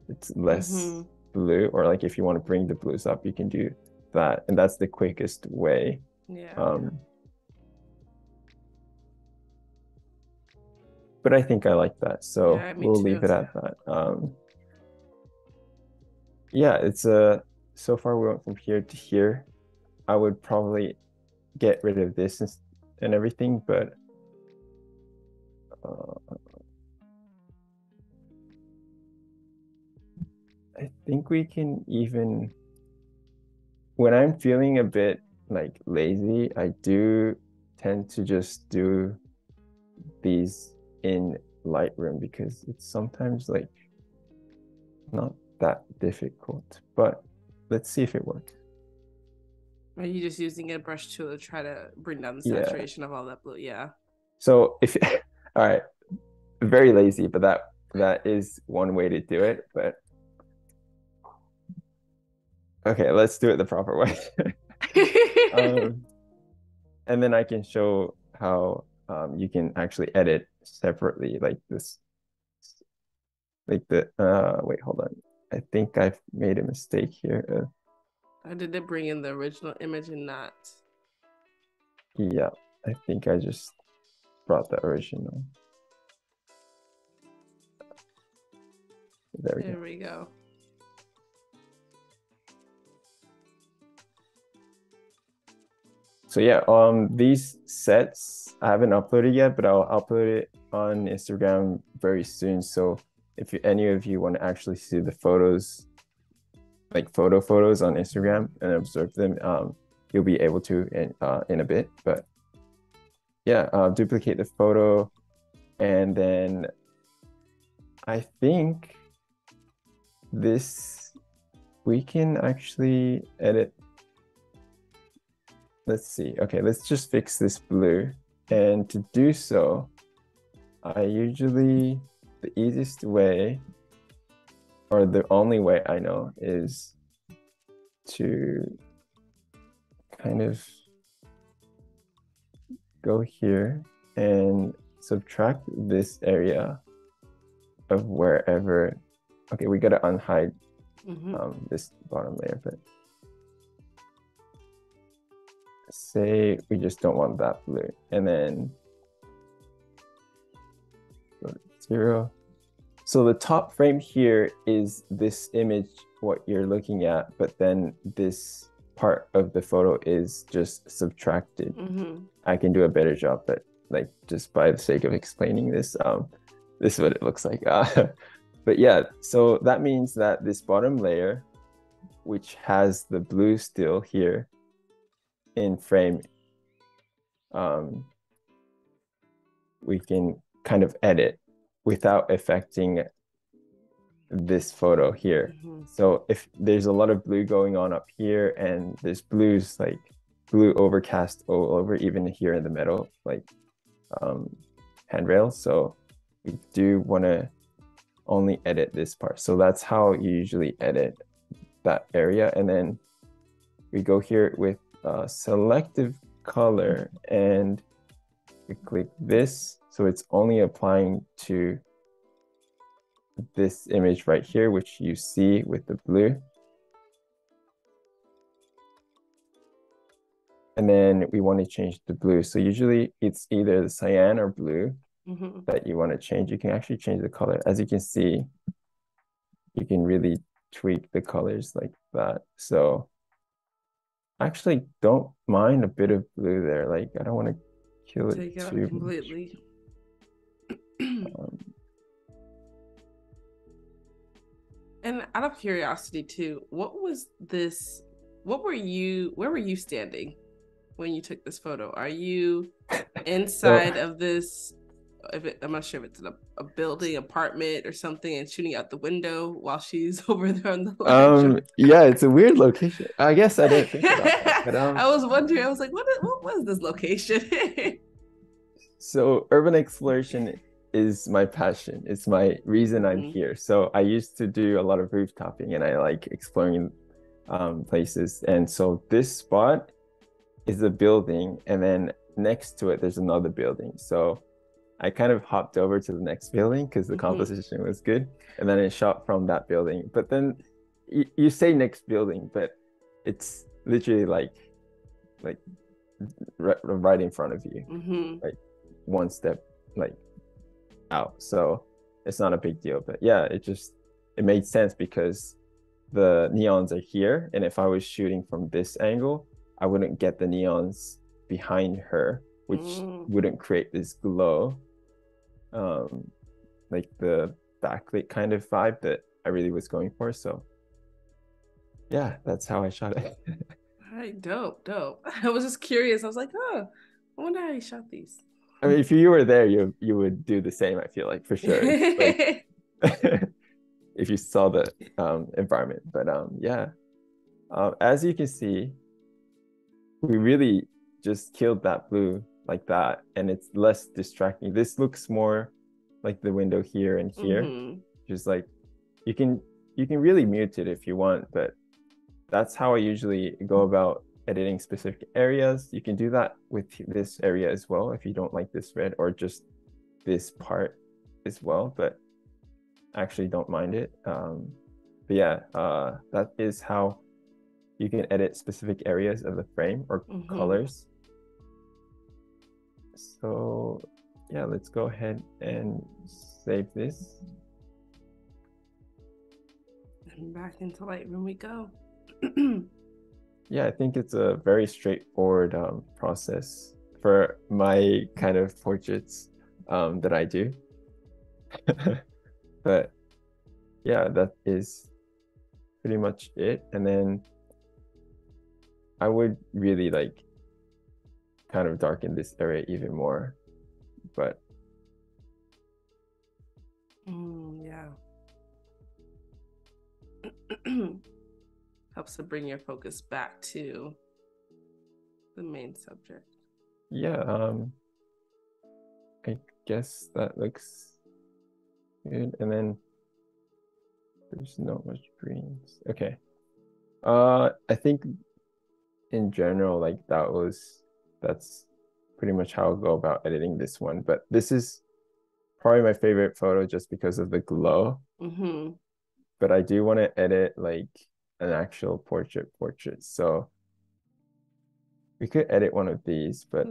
it's less
Mhm.
Blue, or like if you want to bring the blues up, you can do that. And that's the quickest way.
Yeah.
Um, but I think I like that, so
Yeah,
we'll
too.
leave it at that. Um, yeah, it's uh, so far we went from here to here. I would probably get rid of this and, and everything, but uh, I think we can even when I'm feeling a bit like lazy, I do tend to just do these in Lightroom because it's sometimes like not that difficult. But let's see if it works.
Are you just using a brush tool to try to bring down the
Yeah.
saturation of all that blue? Yeah.
So if all right, very lazy, but that that is one way to do it. But okay, let's do it the proper way. um, and then I can show how um, you can actually edit separately, like this, like the. Uh, wait, hold on. I think I've made a mistake here.
I did it bring in the original image and not.
Uh, yeah, I think I just brought the original. There we
There
go.
we go.
So yeah, um, these sets I haven't uploaded yet, but I'll upload it on Instagram very soon. So if you, any of you want to actually see the photos, like photo photos on Instagram and observe them, um, you'll be able to in uh, in a bit. But yeah, uh, duplicate the photo, and then I think this we can actually edit let's see. Okay, let's just fix this blue. And to do so, I usually, the easiest way, or the only way I know, is to kind of go here and subtract this area of wherever. Okay, we gotta unhide
Mhm.
um, this bottom layer, but say we just don't want that blue, and then zero. So the top frame here is this image, what you're looking at, but then this part of the photo is just subtracted.
Mhm.
I can do a better job, but like just by the sake of explaining this, um, this is what it looks like. Uh, but yeah, so that means that this bottom layer, which has the blue still here in frame, um, we can kind of edit without affecting this photo here.
Mhm.
So if there's a lot of blue going on up here and there's blues like blue overcast all over, even here in the middle, like um, handrails. So we do want to only edit this part. So that's how you usually edit that area. And then we go here with uh, selective color and we click this. So it's only applying to this image right here, which you see with the blue. And then we want to change the blue. So usually it's either the cyan or blue
Mhm.
that you want to change. You can actually change the color. As you can see, you can really tweak the colors like that. So actually don't mind a bit of blue there. Like I don't want to kill it
Take it out completely.
Um,
And out of curiosity too, what was this? What were you? Where were you standing when you took this photo? Are you inside of this? If it, I'm not sure if it's a, a building, apartment, or something, and shooting out the window while she's over there on the
um, yeah, it's a weird location. I guess I didn't think about that. But, um,
I was wondering. I was like, what? Is, what was this location?
so urban exploration is my passion. It's my reason I'm
Mhm.
here. So I used to do a lot of rooftopping and I like exploring um, places. And so this spot is a building, and then next to it, there's another building. So I kind of hopped over to the next building because the
Mhm.
composition was good. And then I shot from that building. But then you, you say next building, but it's literally like, like right, right in front of you
hmm
one step like out so it's not a big deal but yeah it just it made sense because the neons are here and if i was shooting from this angle i wouldn't get the neons behind her which
Mm.
wouldn't create this glow um like the backlit kind of vibe that i really was going for so yeah that's how i shot it
All right, dope, dope. I was just curious. I was like, oh, I wonder how he shot these.
i mean if you were there you you would do the same i feel like for sure Like, if you saw the um, environment. But um, yeah, um, as you can see, we really just killed that blue like that, and it's less distracting. This looks more like the window here and here,
Mhm.
just like you can you can really mute it if you want, but that's how I usually go about editing specific areas. You can do that with this area as well if you don't like this red or just this part as well, but actually don't mind it. Um, but yeah, uh, that is how you can edit specific areas of the frame or
Mhm.
colors. So yeah, let's go ahead and save this.
And back into Lightroom we go.
Yeah, I think it's a very straightforward um, process for my kind of portraits um, that I do. but yeah, that is pretty much it. And then I would really like kind of darken this area even more. But
Mm, yeah. Helps to bring your focus back to the main subject.
yeah, um, I guess that looks good. And then there's not much greens. Okay. Uh, I think in general, like that was that's pretty much how I'll go about editing this one. But this is probably my favorite photo just because of the glow.
Mm-hmm.
But I do want to edit like an actual portrait portrait. So we could edit one of these, but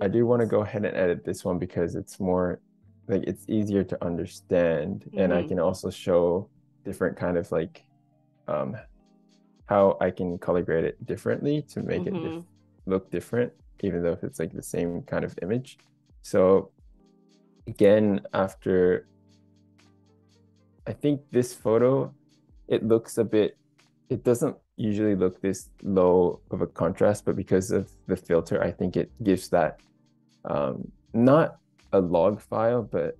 I do want to go ahead and edit this one because it's more like it's easier to understand and I
Mhm.
can also show different kind of like um how I can color grade it differently to make it dif-
Mhm.
look different even though if it's like the same kind of image. So again after I think this photo it looks a bit it doesn't usually look this low of a contrast but because of the filter I think it gives that um not a log file but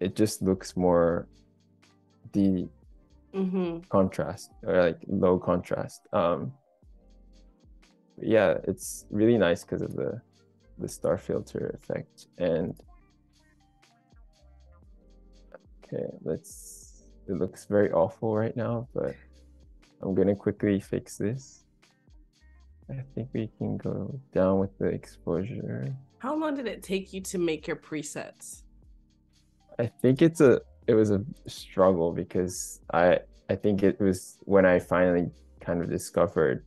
it just looks more the
Mm-hmm.
contrast or like low contrast um yeah it's really nice because of the the star filter effect. And okay let's it looks very awful right now but i'm gonna quickly fix this. I think we can go down with the exposure.
How long did it take you to make your presets?
I think it's a it was a struggle because I I think it was when I finally kind of discovered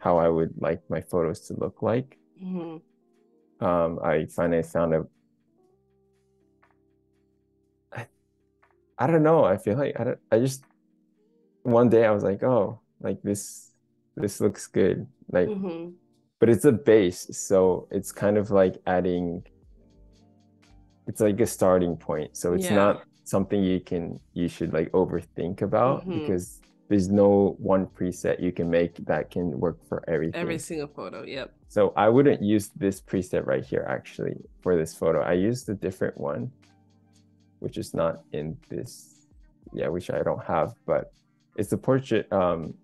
how I would like my photos to look like.
Mm-hmm.
Um, I finally found a I, I don't know. I feel like I don't, I just one day I was like, oh, like this this looks good. Like,
Mhm.
but it's a base, so it's kind of like adding. It's like a starting point, so it's
Yeah.
not something you can you should like overthink about
Mhm.
because there's no one preset you can make that can work for everything.
Every single photo. Yep.
So I wouldn't use this preset right here actually for this photo. I used a different one, which is not in this, yeah, which I don't have, but it's the portrait um,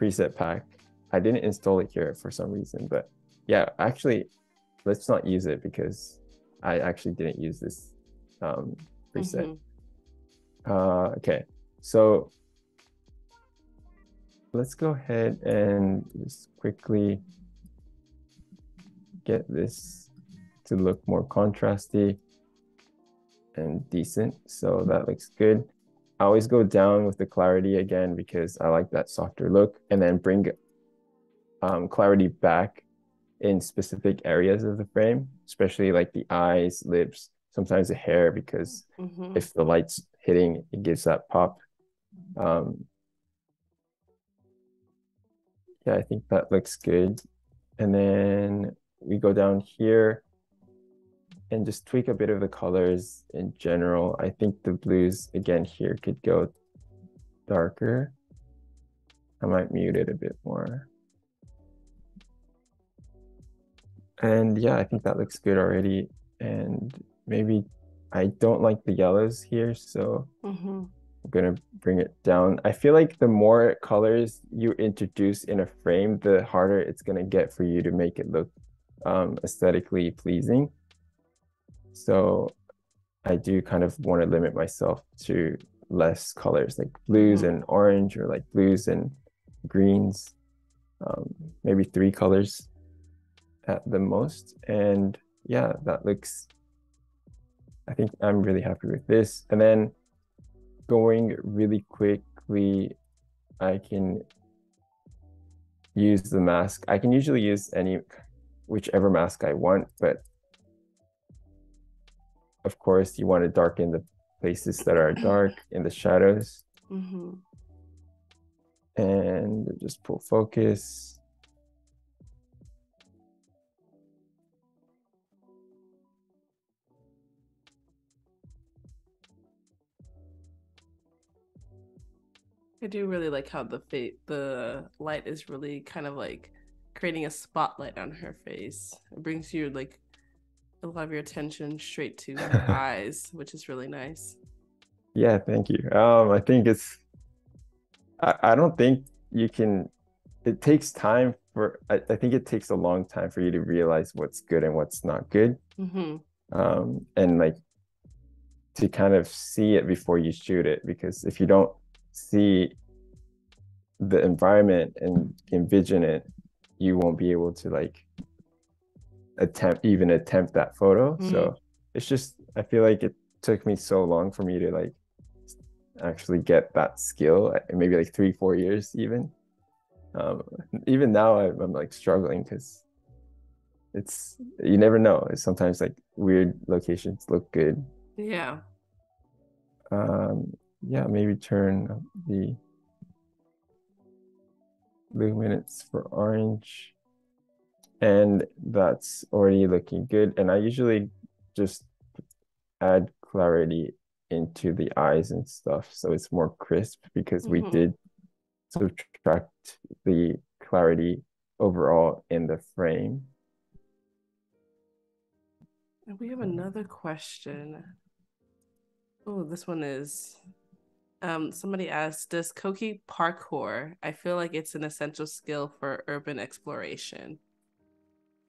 preset pack. I didn't install it here for some reason, but yeah, actually, let's not use it because I actually didn't use this um, preset.
Mhm.
Uh, okay, so let's go ahead and just quickly get this to look more contrasty and decent. So that looks good. I always go down with the clarity again because I like that softer look and then bring um, clarity back in specific areas of the frame, especially like the eyes, lips, sometimes the hair, because
Mhm.
if the light's hitting, it gives that pop. Um, yeah, I think that looks good. And then we go down here and just tweak a bit of the colors in general. I think the blues again here could go darker. I might mute it a bit more. And yeah, I think that looks good already. And maybe I don't like the yellows here, so
Mhm.
I'm gonna bring it down. I feel like the more colors you introduce in a frame, the harder it's gonna get for you to make it look um, aesthetically pleasing. So I do kind of want to limit myself to less colors, like blues
Mhm.
and orange, or like blues and greens, um, maybe three colors at the most. And yeah, that looks. I think I'm really happy with this. And then going really quickly, I can use the mask. I can usually use any, whichever mask I want, but of course, you want to darken the places that are dark in the shadows
Mhm.
and just pull focus.
I do really like how the fa- the light is really kind of like creating a spotlight on her face. It brings you like a lot of your attention straight to her eyes, which is really nice.
Yeah, thank you. Um, I think it's. I, I don't think you can. It takes time for. I, I think it takes a long time for you to realize what's good and what's not good.
hmm
um, and like to kind of see it before you shoot it because if you don't see the environment and envision it you won't be able to like attempt even attempt that photo. So it's just i feel like it took me so long for me to like actually get that skill uh, maybe like three four years even. Um, even now I, i'm like struggling because it's you never know. Sometimes like weird locations look good.
Yeah.
um yeah maybe turn up the luminance for orange and that's already looking good and i usually just add clarity into the eyes and stuff so it's more crisp because we
Mhm.
did subtract the clarity overall in the frame
And we have another question. Oh, this one is um somebody asked, does Kohki parkour? I feel like it's an essential skill for urban exploration.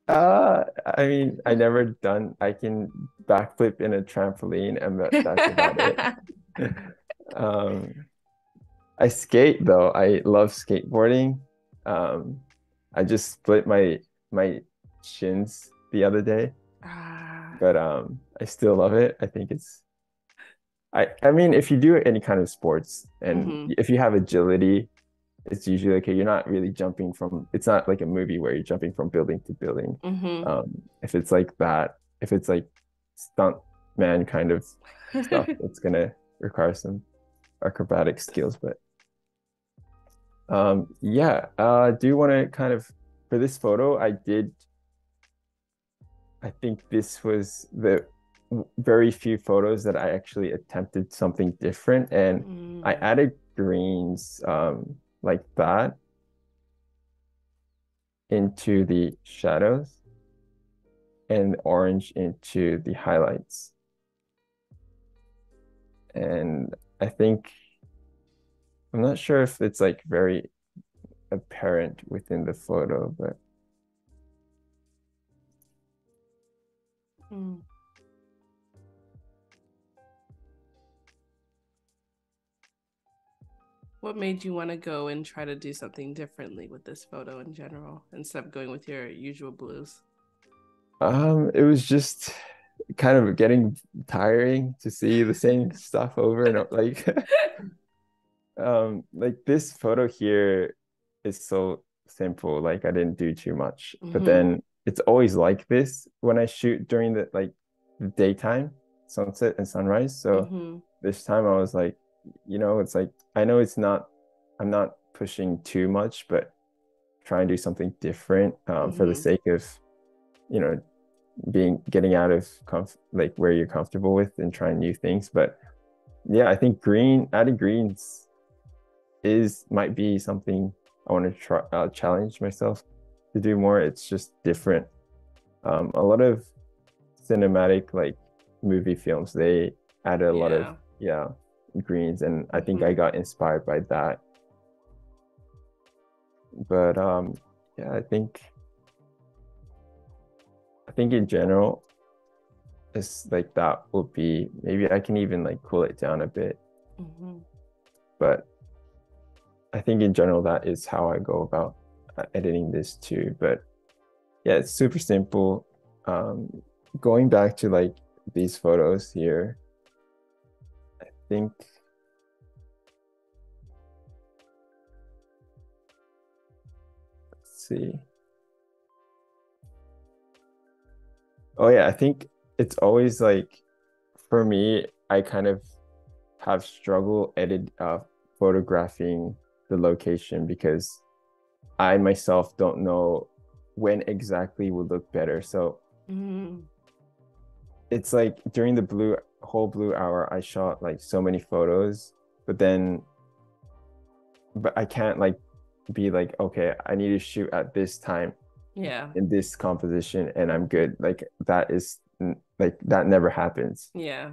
Uh, I mean, I never done. I can backflip in a trampoline, and that's about it. um, I skate though. I love skateboarding. Um, I just split my my shins the other day,
Ah,
but um, I still love it. I think it's. I I mean, if you do any kind of sports and
Mhm.
if you have agility, it's usually okay. You're not really jumping from. It's not like a movie where you're jumping from building to building
mhm.
um, if it's like that, if it's like stunt man kind of stuff, it's gonna require some acrobatic skills. But Um, yeah, uh, I do want to kind of, for this photo, I did, I think this was the very few photos that I actually attempted something different and mm. I added greens um, like that into the shadows and orange into the highlights. And I think I'm not sure if it's like very apparent within the photo, but.
Mm. What made you want to go and try to do something differently with this photo in general instead of going with your usual blues?
Um, it was just kind of getting tiring to see the same stuff over and over. Like um like this photo here is so simple like i didn't do too much mm-hmm. but then it's always like this when i shoot during the like the daytime sunset and sunrise so mm-hmm. this time i was like you know it's like i know it's not i'm not pushing too much but try and do something different um, mm-hmm. for the mm-hmm. sake of you know being getting out of comf- like where you're comfortable with and trying new things but yeah i think green adding greens is might be something I want to try uh, challenge myself to do more. It's just different. Um, a lot of cinematic like movie films they add a yeah. lot of yeah greens, and I think mm-hmm. I got inspired by that. But um, yeah, I think I think in general, it's like that would be maybe I can even like cool it down a bit. Mm-hmm. But I think in general that is how I go about uh, editing this too. But yeah, it's super simple. Um, going back to like these photos here, think let's see. Oh yeah, I think it's always like for me, I kind of have struggle edit uh, photographing the location because I myself don't know when exactly would look better. So mm-hmm. it's like during the blue whole blue hour, I shot like so many photos, but then, but I can't like be like, okay, I need to shoot at this time.
Yeah.
In this composition, and I'm good. Like that is like that never happens.
Yeah.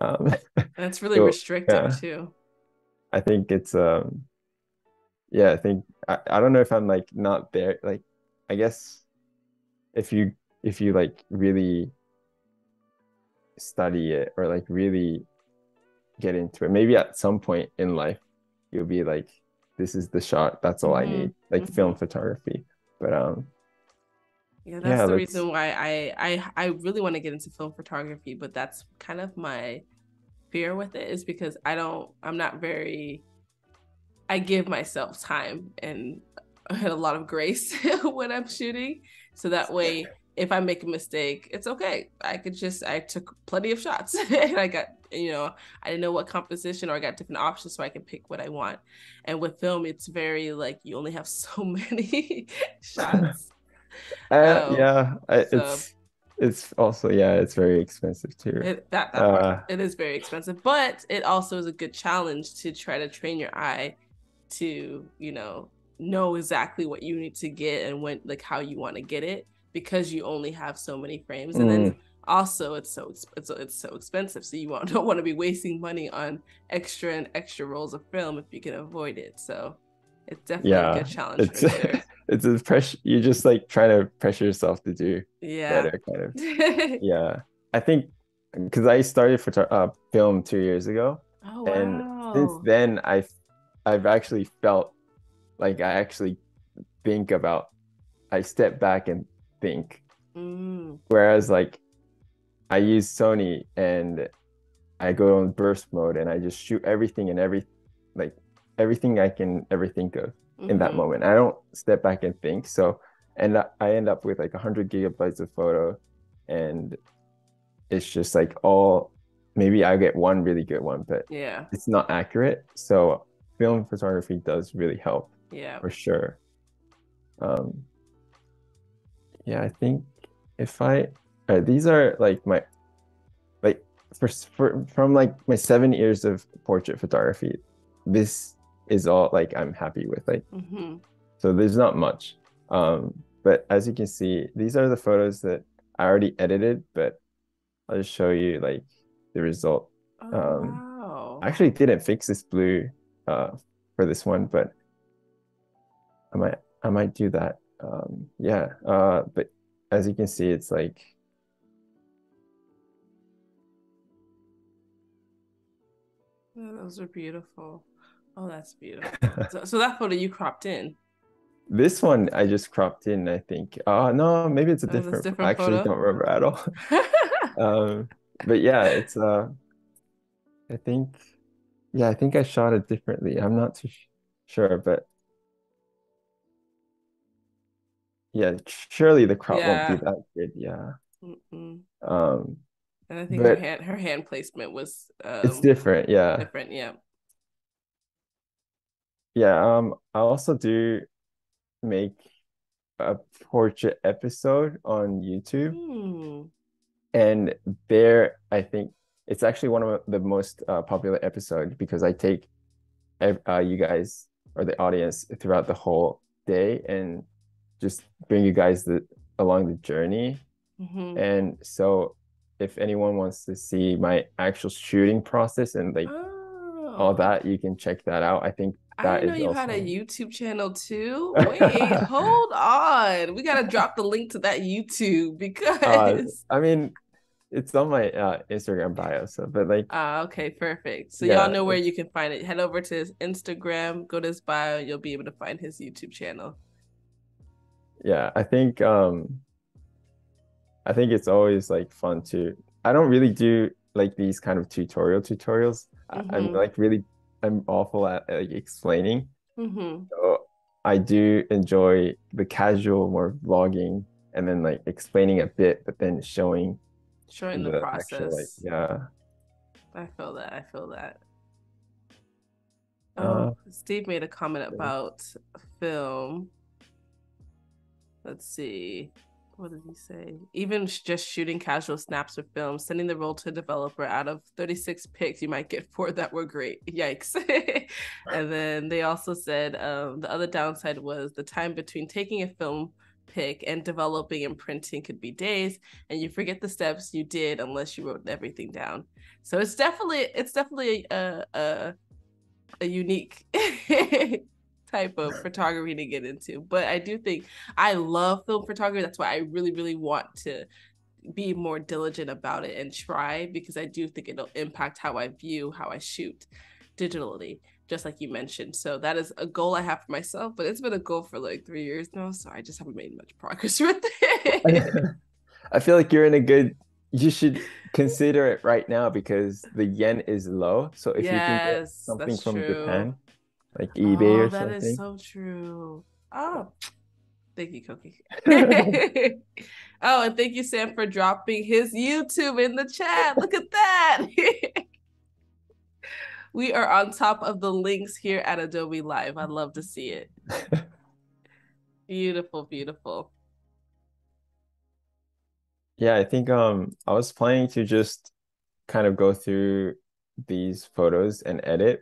Um, that's really so, restrictive yeah. too.
I think it's um yeah, I think I, I don't know if I'm like not there. Like, I guess if you if you like really study it or like really get into it, maybe at some point in life you'll be like, this is the shot. That's all mm-hmm. I need. Like mm-hmm. film photography. But um,
yeah, that's yeah, the reason why I I I really want to get into film photography, but that's kind of my fear with it is because I don't I'm not very I give myself time and a lot of grace when I'm shooting. So that way, if I make a mistake, it's okay. I could just, I took plenty of shots and I got, you know, I didn't know what composition or I got different options so I can pick what I want. And with film, it's very like you only have so many shots.
Uh, um, yeah, I, so. it's it's also yeah it's very expensive too
it, that, that uh, it is very expensive but it also is a good challenge to try to train your eye to you know know exactly what you need to get and when like how you want to get it because you only have so many frames and mm. then also it's so it's, it's so expensive so you don't want to be wasting money on extra and extra rolls of film if you can avoid it so it's definitely yeah, a good challenge
it's, sure. it's a pressure you just like trying to pressure yourself to do yeah better kind of yeah i think because i started for uh, film two years ago
oh, and
wow. since then i I've actually felt like I actually think about I step back and think. Mm. Whereas like I use Sony and I go on burst mode and I just shoot everything and every like everything I can ever think of mm-hmm. in that mm-hmm. moment. I don't step back and think. So and I end up with like 100 gigabytes of photo and it's just like all maybe I get one really good one, but
yeah,
it's not accurate. So film photography does really help.
Yeah.
For sure. Um yeah, I think if I uh, these are like my like for, for from like my seven years of portrait photography, this is all like I'm happy with. Like
Mm-hmm.
so there's not much. Um, but as you can see, these are the photos that I already edited, but I'll just show you like the result.
Oh,
Um,
wow.
I actually didn't fix this blue uh, for this one, but I might I might do that. Um, yeah, uh, but as you can see, it's like
those are beautiful. Oh, that's beautiful. so, so that photo you cropped in.
this one I just cropped in, I think. Uh, no, maybe it's a
Oh,
different.
different
I actually don't remember at all. Um, but yeah, it's uh, I think, yeah, I think I shot it differently. I'm not too sure, but yeah, surely the crop won't
Yeah.
be that good. Yeah.
Mm-mm.
Um,
And I think her hand her hand placement was um,
it's different. Yeah.
different. Yeah.
Yeah. Um, I also do make a portrait episode on YouTube.
Hmm.
And there, I think it's actually one of the most uh, popular episodes because I take uh, you guys or the audience throughout the whole day and just bring you guys the along the journey.
Mhm.
And so, if anyone wants to see my actual shooting process and like all
Oh.
that, you can check that out. I think
I
that
didn't know
is
you had a YouTube channel too. Wait, hold on. We gotta drop the link to that YouTube
uh,
because
I mean, it's on my uh, Instagram bio. So, but like,
Ah, okay, perfect. So
Yeah,
y'all know where you can find it. Head over to his Instagram, go to his bio, you'll be able to find his YouTube channel.
Yeah, I think um, I think it's always like fun to. I don't really do like these kind of tutorial tutorials. I, I'm
Mhm.
like really, I'm awful at like explaining.
hmm
So I do enjoy the casual, more vlogging, and then like explaining a bit, but then showing
Showing the, process.
actual like yeah.
I feel that. I feel that.
Uh,
Oh, Steve made a comment about film. Let's see. What did he say? Even just shooting casual snaps with film, sending the roll to a developer out of 36 pics, you might get four that were great. Yikes. and then they also said um, the other downside was the time between taking a film pick and developing and printing could be days, and you forget the steps you did unless you wrote everything down. So it's definitely it's definitely a a, a unique type of photography to get into. But I do think I love film photography. That's why I really really want to be more diligent about it and try because I do think it'll impact how I view how I shoot digitally just like you mentioned. So that is a goal I have for myself, but it's been a goal for like 3 years now, so I just haven't made much progress with it.
I feel like you're in a good. You should consider it right now because the yen is low. So if you can get something from
true.
Japan, like eBay
oh,
or
that is
something.
so true. Oh, thank you, Kohki. oh, and thank you, Sam, for dropping his YouTube in the chat. Look at that. we are on top of the links here at Adobe Live. I'd love to see it. Beautiful, beautiful.
Yeah, I think um I was planning to just kind of go through these photos and edit.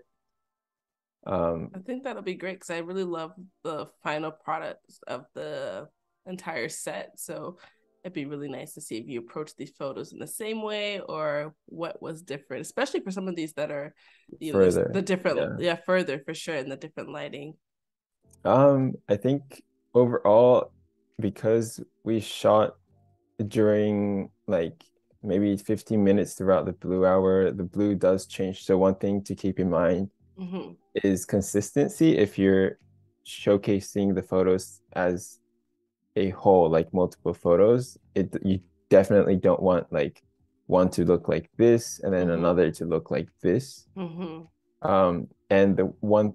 Um
I think that'll be great because I really love the final product of the entire set. So it'd be really nice to see if you approach these photos in the same way or what was different, especially for some of these that are, you know,
Further,
the different,
yeah.
yeah. further for sure, in the different lighting.
um I think overall because we shot during like maybe 15 minutes throughout the blue hour, the blue does change. So one thing to keep in mind
hmm
is consistency if you're showcasing the photos as a whole, like multiple photos, it you definitely don't want like one to look like this and then
Mhm.
another to look like this.
hmm
Um, and the one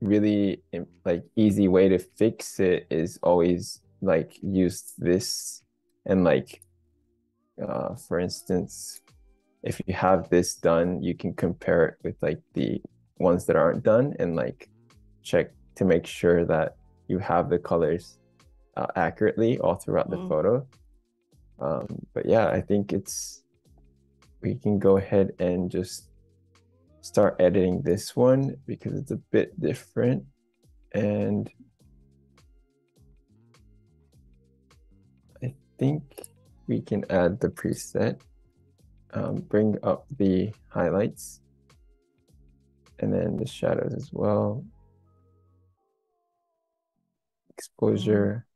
really like easy way to fix it is always like use this and like uh for instance if you have this done you can compare it with like the ones that aren't done and like check to make sure that you have the colors uh, accurately all throughout mm. the photo. Um, but yeah, I think it's we can go ahead and just start editing this one because it's a bit different and I think we can add the preset, um, bring up the highlights and then the shadows as well. Exposure.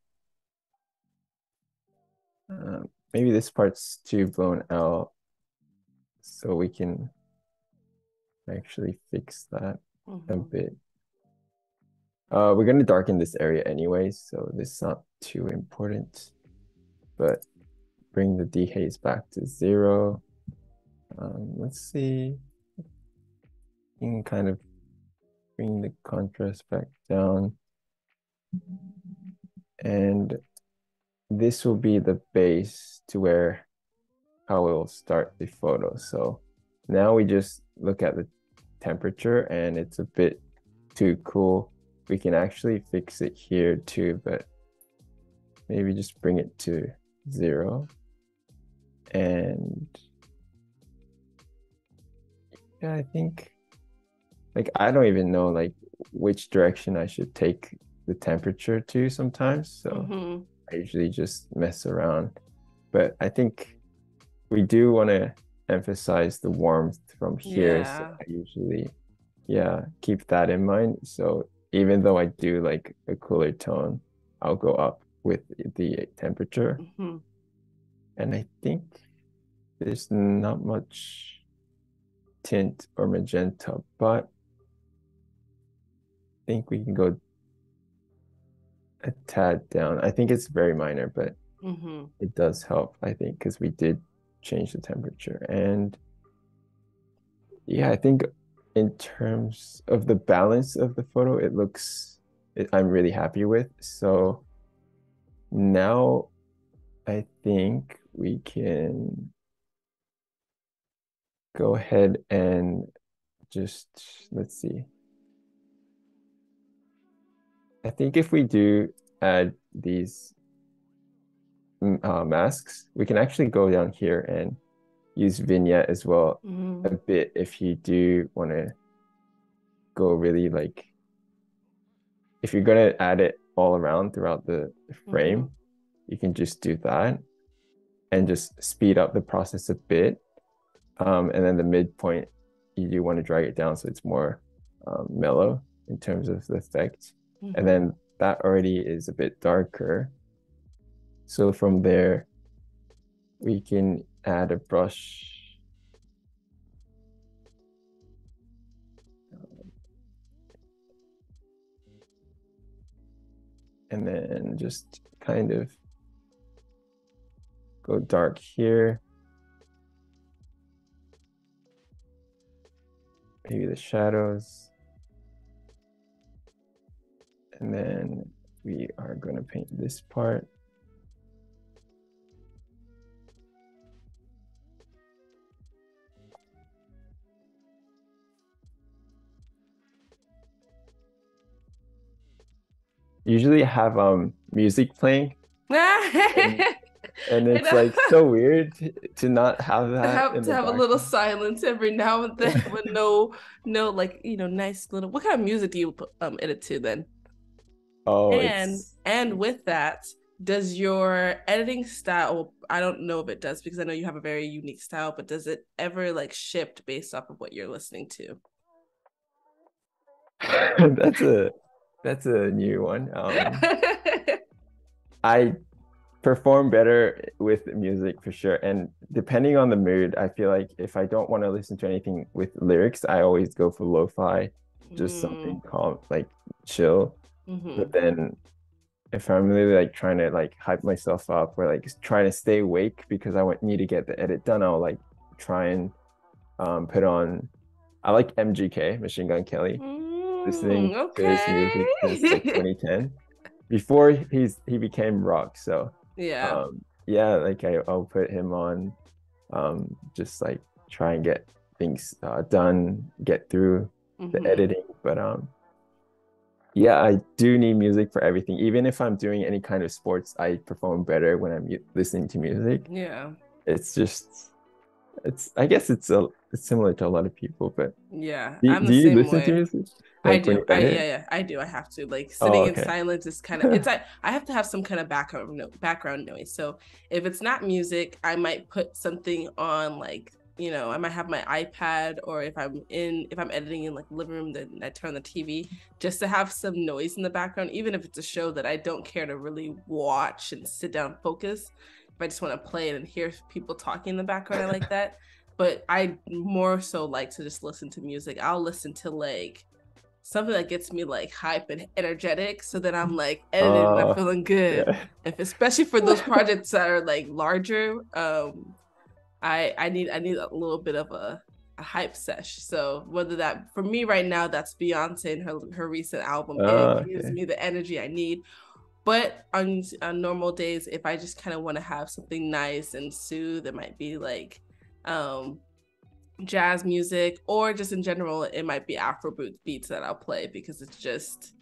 Uh, maybe this part's too blown out so we can actually fix that mm-hmm. a bit. Uh, we're going to darken this area anyway, so this is not too important. But bring the dehaze back to zero. Um, let's see. You can kind of bring the contrast back down. And this will be the base to where how we'll start the photo. So now we just look at the temperature and it's a bit too cool. We can actually fix it here too, but maybe just bring it to zero. And yeah, I think like I don't even know like which direction I should take the temperature to sometimes. So mm-hmm. I usually just mess around. But I think we do want to emphasize the warmth from here. Yeah. So I usually, yeah, keep that in mind. So even though I do like a cooler tone, I'll go up with the temperature. Mm-hmm. And I think there's not much tint or magenta, but think we can go a tad down. I think it's very minor, but mm-hmm. it does help, I think, because we did change the temperature. And yeah, I think in terms of the balance of the photo, it looks, it, I'm really happy with. So now I think we can go ahead and just, let's see. I think if we do add these uh, masks, we can actually go down here and use vignette as well mm-hmm. a bit if you do want to go really like if you're going to add it all around throughout the frame mm-hmm. you can just do that and just speed up the process a bit um, and then the midpoint you do want to drag it down so it's more um, mellow in terms of the effect mm-hmm. and then that already is a bit darker so from there, we can add a brush. And then just kind of go dark here. Maybe the shadows. And then we are going to paint this part. usually have um music playing. and, and it's like so weird to not have that.
Have, to have a little silence every now and then with no no like you know nice little what kind of music do you um edit to then?
Oh
and and with that, does your editing style I don't know if it does because I know you have a very unique style, but does it ever like shift based off of what you're listening to?
That's a that's a new one. Um, I perform better with music for sure. And depending on the mood, I feel like if I don't want to listen to anything with lyrics, I always go for lo-fi, just mm. something calm, like chill. Mm-hmm. But then if I'm really like trying to like hype myself up or like trying to stay awake because I want need to get the edit done, I'll like try and um, put on. I like MGK, Machine Gun Kelly. Mm listening okay. to his music since like 2010 before he's he became rock so
yeah
um, yeah like I, i'll put him on um just like try and get things uh, done get through the mm-hmm. editing. But um, yeah, I do need music for everything. Even if I'm doing any kind of sports, I perform better when I'm listening to music.
Yeah,
it's just, it's. I guess it's a it's similar to a lot of people, but
yeah,
do, do you listen
way.
to music?
Like I do. I, yeah, yeah, I do. I have to like oh, sitting oh, okay. in silence is kind of. It's I, I have to have some kind of background no, background noise. So if it's not music, I might put something on like you know i might have my ipad or if i'm in if i'm editing in like the living room then i turn the tv just to have some noise in the background even if it's a show that i don't care to really watch and sit down and focus. If i just want to play it and hear people talking in the background i like that. But i more so like to just listen to music. I'll listen to like something that gets me like hype and energetic so that i'm like editing uh, and i'm oh, feeling good. yeah. if especially for those projects that are like larger um I I need I need a little bit of a, a hype sesh. So whether that for me right now, that's Beyonce and her her recent album. Uh, it gives okay. me the energy I need. But on on normal days, if I just kind of want to have something nice and soothe, it might be like um jazz music or just in general it might be afro beats that i'll play because it's just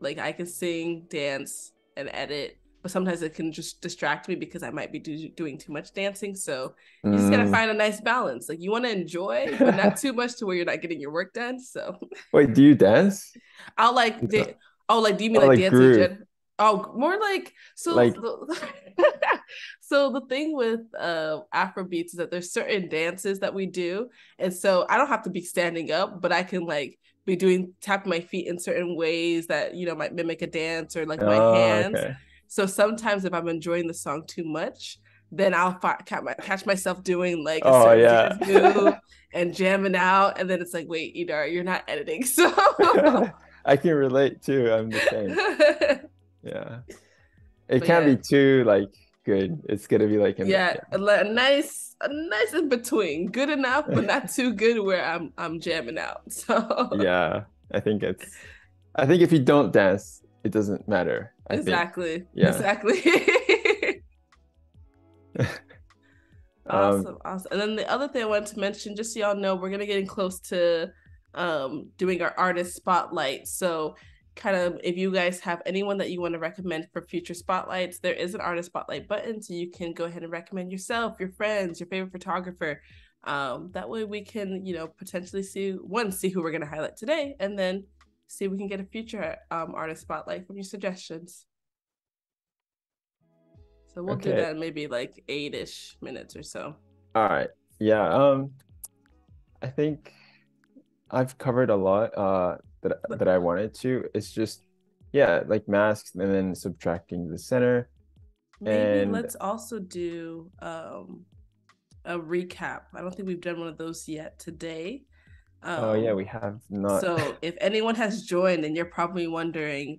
like i can sing dance and edit but sometimes it can just distract me because I might be do- doing too much dancing. So you just gotta mm. find a nice balance. Like you want to enjoy, but not too much to where you're not getting your work done. So
wait, do you dance?
I'll like da- oh, like do you mean oh, like, like dancing? Oh, more like so. Like... so the thing with uh Afro beats is that there's certain dances that we do, and so I don't have to be standing up, but I can like be doing tap my feet in certain ways that you know might mimic a dance or like my oh, hands. Okay so sometimes if I'm enjoying the song too much, then I'll fi- catch myself doing like a oh, yeah. move and jamming out, and then it's like, wait, Idar, you're not editing, so
I can relate too. I'm the same. yeah, it but can't yeah. be too like good. It's gonna be like
yeah, a, a nice, a nice in between, good enough, but not too good where I'm I'm jamming out. So
yeah, I think it's. I think if you don't dance, it doesn't matter. I
exactly.
Think. Yeah.
Exactly. awesome, um, awesome. And then the other thing I wanted to mention, just so y'all know, we're gonna getting close to um doing our artist spotlight. So kind of if you guys have anyone that you want to recommend for future spotlights, there is an artist spotlight button. So you can go ahead and recommend yourself, your friends, your favorite photographer. Um, that way we can, you know, potentially see one, see who we're gonna highlight today, and then see if we can get a future um, artist spotlight from your suggestions. So we'll okay. do that in maybe like eight-ish minutes or so.
All right. Yeah. Um, I think I've covered a lot uh, that that I wanted to. It's just yeah, like masks and then subtracting the center.
Maybe and... let's also do um, a recap. I don't think we've done one of those yet today.
Um, oh yeah, um, we have not.
So if anyone has joined and you're probably wondering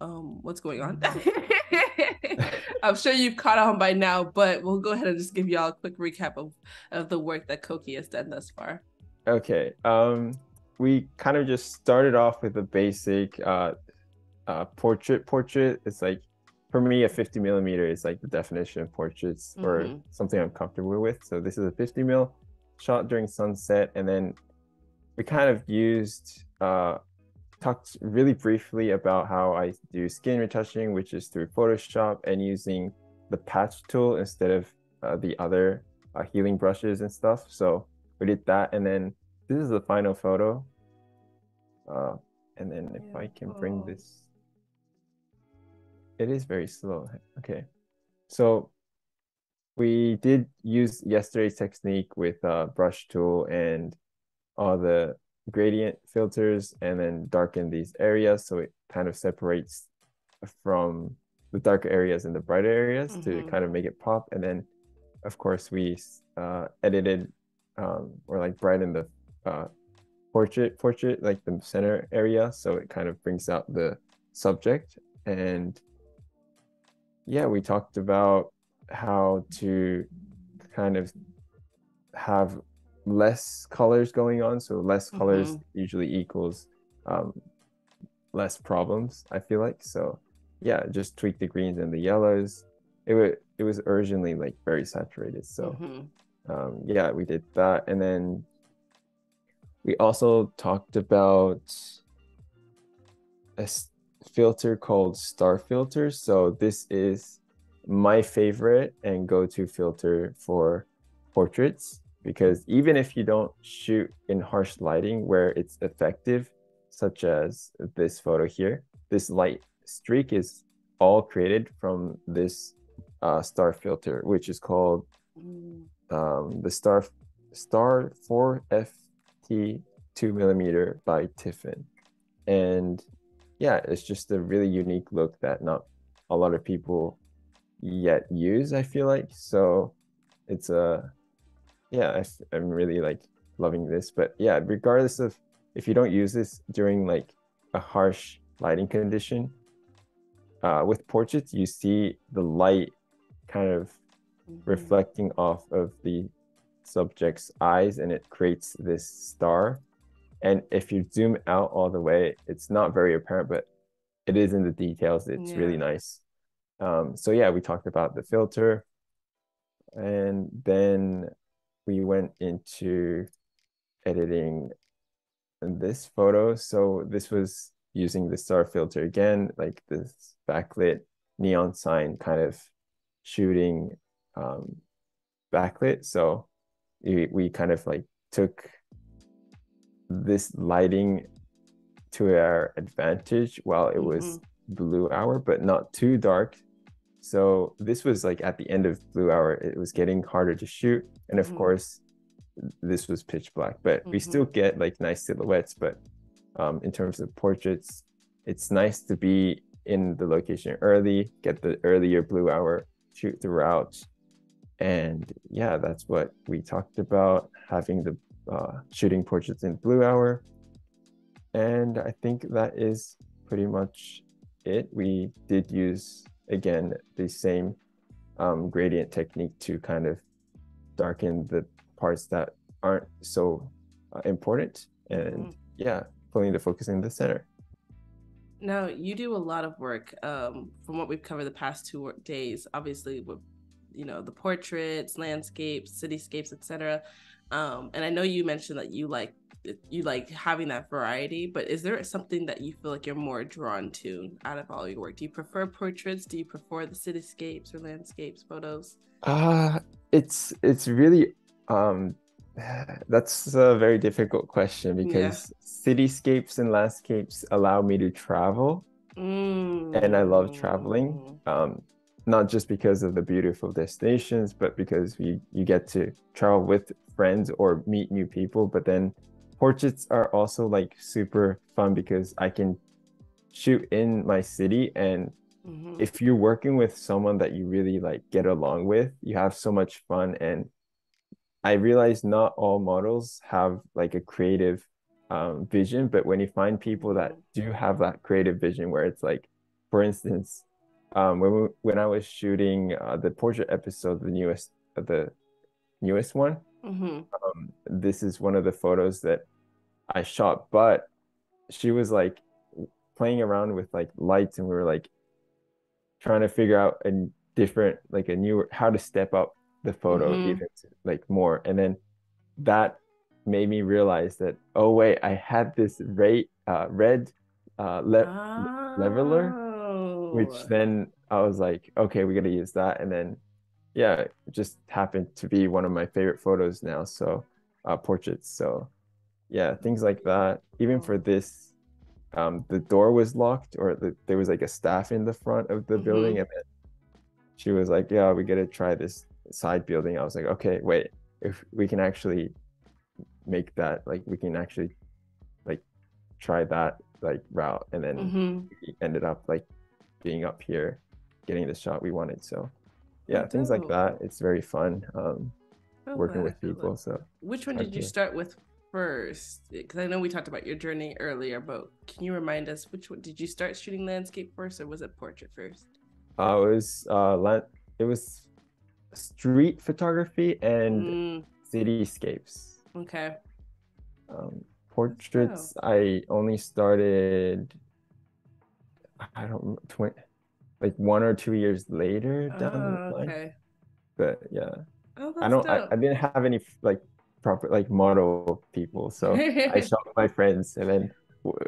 um, what's going on, I'm sure you've caught on by now. But we'll go ahead and just give y'all a quick recap of of the work that Kohki has done thus far.
Okay. Um, we kind of just started off with a basic uh, uh, portrait. Portrait. It's like for me a 50 millimeter is like the definition of portraits mm-hmm. or something I'm comfortable with. So this is a 50 mil shot during sunset, and then we kind of used uh, talked really briefly about how I do skin retouching, which is through Photoshop and using the patch tool instead of uh, the other uh, healing brushes and stuff. So we did that, and then this is the final photo. Uh, and then if I can bring this, it is very slow. Okay, so we did use yesterday's technique with uh, brush tool and all the gradient filters and then darken these areas. So it kind of separates from the darker areas and the brighter areas mm-hmm. to kind of make it pop. And then of course we uh, edited um, or like brighten the uh, portrait portrait like the center area. So it kind of brings out the subject. And yeah we talked about how to kind of have less colors going on. So less colors mm-hmm. usually equals um, less problems. I feel like so. Yeah, just tweak the greens and the yellows. It was it was originally like very saturated. So mm-hmm. um, yeah, we did that, and then we also talked about a filter called star filter. So this is my favorite and go-to filter for portraits because even if you don't shoot in harsh lighting where it's effective, such as this photo here, this light streak is all created from this uh, star filter, which is called mm. um, the Star Star 4FT 2 millimeter by Tiffen. And yeah, it's just a really unique look that not a lot of people yet use, I feel like. So it's a, yeah, I, I'm really like loving this. But yeah, regardless of if you don't use this during like a harsh lighting condition, uh, with portraits, you see the light kind of mm-hmm. reflecting off of the subject's eyes and it creates this star. And if you zoom out all the way, it's not very apparent, but it is in the details. It's yeah. really nice. Um, so yeah, we talked about the filter and then we went into editing this photo. So this was using the star filter again, like this backlit neon sign kind of shooting um, backlit. So we, we kind of like took this lighting to our advantage while it was mm-hmm. blue hour, but not too dark. So this was like at the end of blue hour, it was getting harder to shoot. And of mm-hmm. course, this was pitch black, but mm-hmm. we still get like nice silhouettes. But um, in terms of portraits, it's nice to be in the location early, get the earlier blue hour, shoot throughout. And yeah, that's what we talked about having the uh, shooting portraits in blue hour. And I think that is pretty much it. We did use, again, the same um, gradient technique to kind of darken the parts that aren't so uh, important. And mm-hmm. yeah, pulling the focus in the center.
Now, you do a lot of work um, from what we've covered the past two days, obviously, with you know the portraits landscapes cityscapes etc um, and i know you mentioned that you like you like having that variety but is there something that you feel like you're more drawn to out of all your work do you prefer portraits do you prefer the cityscapes or landscapes photos
uh it's it's really um that's a very difficult question because yeah. cityscapes and landscapes allow me to travel mm. and i love traveling mm. um not just because of the beautiful destinations, but because we you get to travel with friends or meet new people. But then portraits are also like super fun because I can shoot in my city and mm-hmm. if you're working with someone that you really like get along with, you have so much fun and I realize not all models have like a creative um, vision, but when you find people that mm-hmm. do have that creative vision where it's like, for instance, um, when we, when I was shooting uh, the portrait episode, the newest uh, the newest one, mm-hmm. um, this is one of the photos that I shot. But she was like playing around with like lights, and we were like trying to figure out a different, like a new how to step up the photo mm-hmm. even like more, and then that made me realize that oh wait, I had this red uh, red uh, le- oh. leveler which then I was like, okay, we got to use that. And then, yeah, it just happened to be one of my favorite photos now. So, uh, portraits. So, yeah, things like that. Even for this, um, the door was locked, or the, there was like a staff in the front of the mm-hmm. building, and then she was like, "Yeah, we got to try this side building." I was like, "Okay, wait, if we can actually make that, like, we can actually like try that like route," and then mm-hmm. we ended up like being up here, getting the shot we wanted. So yeah, oh, things like that. It's very fun um, oh, working with people. So
which one did you start with first? Because I know we talked about your journey earlier, but can you remind us which one did you start shooting landscape first, or was it portrait first?
Uh, it was uh, land. It was street photography and mm. cityscapes.
Okay.
Um, portraits, oh. I only started I don't twenty, like one or two years later down oh, the line. Okay. But yeah, oh, I don't. I, I, didn't have any like proper like model people. So I shot my friends and then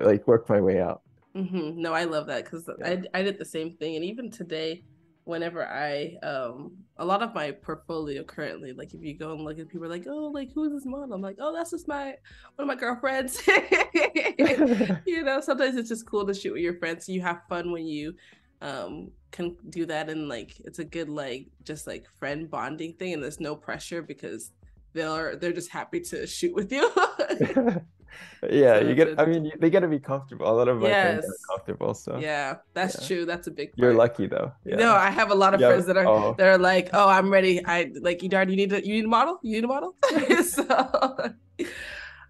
like work my way out.
Mm-hmm. No, I love that because yeah. I I did the same thing, and even today, whenever I um a lot of my portfolio currently, like if you go and look at people are like, oh, like who is this model? I'm like, oh, that's just my one of my girlfriends. you know, sometimes it's just cool to shoot with your friends. you have fun when you um can do that and like it's a good like just like friend bonding thing and there's no pressure because they're they're just happy to shoot with you
yeah, so you get. I mean, they got to be comfortable. A lot of my yes. friends are comfortable. So
yeah, that's yeah. true. That's a big. Part.
You're lucky though.
Yeah. No, I have a lot of yeah. friends that are oh. they're like, oh, I'm ready. I like you, darn. You need to. You need a model. You need a model. so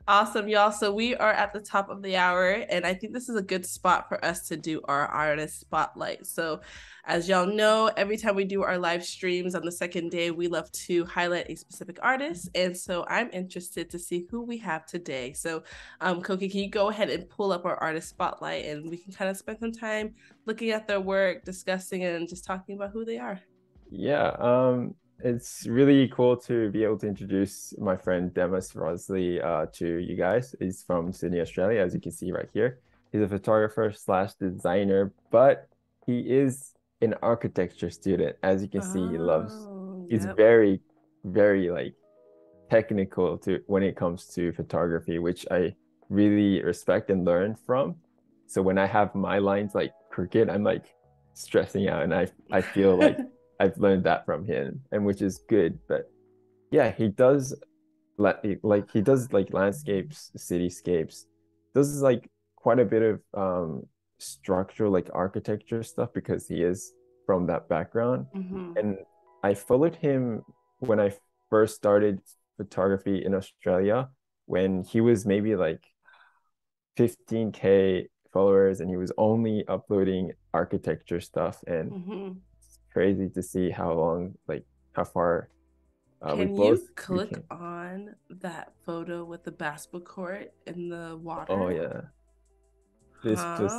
Awesome, y'all. So we are at the top of the hour, and I think this is a good spot for us to do our artist spotlight. So, as y'all know, every time we do our live streams on the second day, we love to highlight a specific artist. And so I'm interested to see who we have today. So, um, Kohki, can you go ahead and pull up our artist spotlight and we can kind of spend some time looking at their work, discussing, and just talking about who they are?
Yeah. Um, it's really cool to be able to introduce my friend Demas Rusli uh, to you guys. He's from Sydney, Australia, as you can see right here. He's a photographer slash designer, but he is an architecture student. As you can see, he loves. Oh, he's yep. very, very like technical to when it comes to photography, which I really respect and learn from. So when I have my lines like crooked, I'm like stressing out, and I I feel like I've learned that from him, and which is good. But yeah, he does like like he does like landscapes, cityscapes. Does like quite a bit of um structural like architecture stuff because he is from that background. Mm-hmm. And I followed him when I first started photography in Australia when he was maybe like 15k followers and he was only uploading architecture stuff and mm-hmm crazy to see how long, like how far.
Uh, Can you click on that photo with the basketball court in the water?
Oh yeah. This huh? just.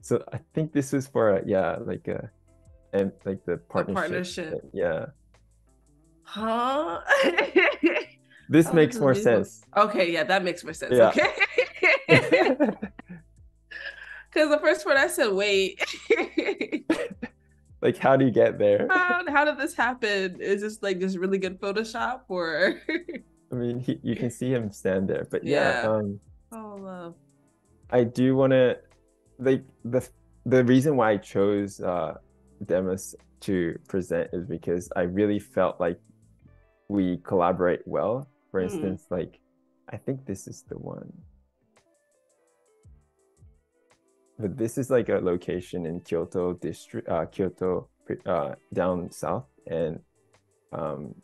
So I think this is for a, yeah like a, and like the partnership. The partnership. Yeah.
Huh.
this oh, makes more sense.
Okay, yeah, that makes more sense. Yeah. Okay. Because the first one I said, wait
like how do you get there?
How, how did this happen? Is this like just really good photoshop or?
I mean he, you can see him stand there but yeah, yeah. um
oh love.
I do want to like the the reason why i chose uh demas to present is because i really felt like we collaborate well. For mm. instance like i think this is the one but this is like a location in Kyoto district, uh, Kyoto uh, down south, and um,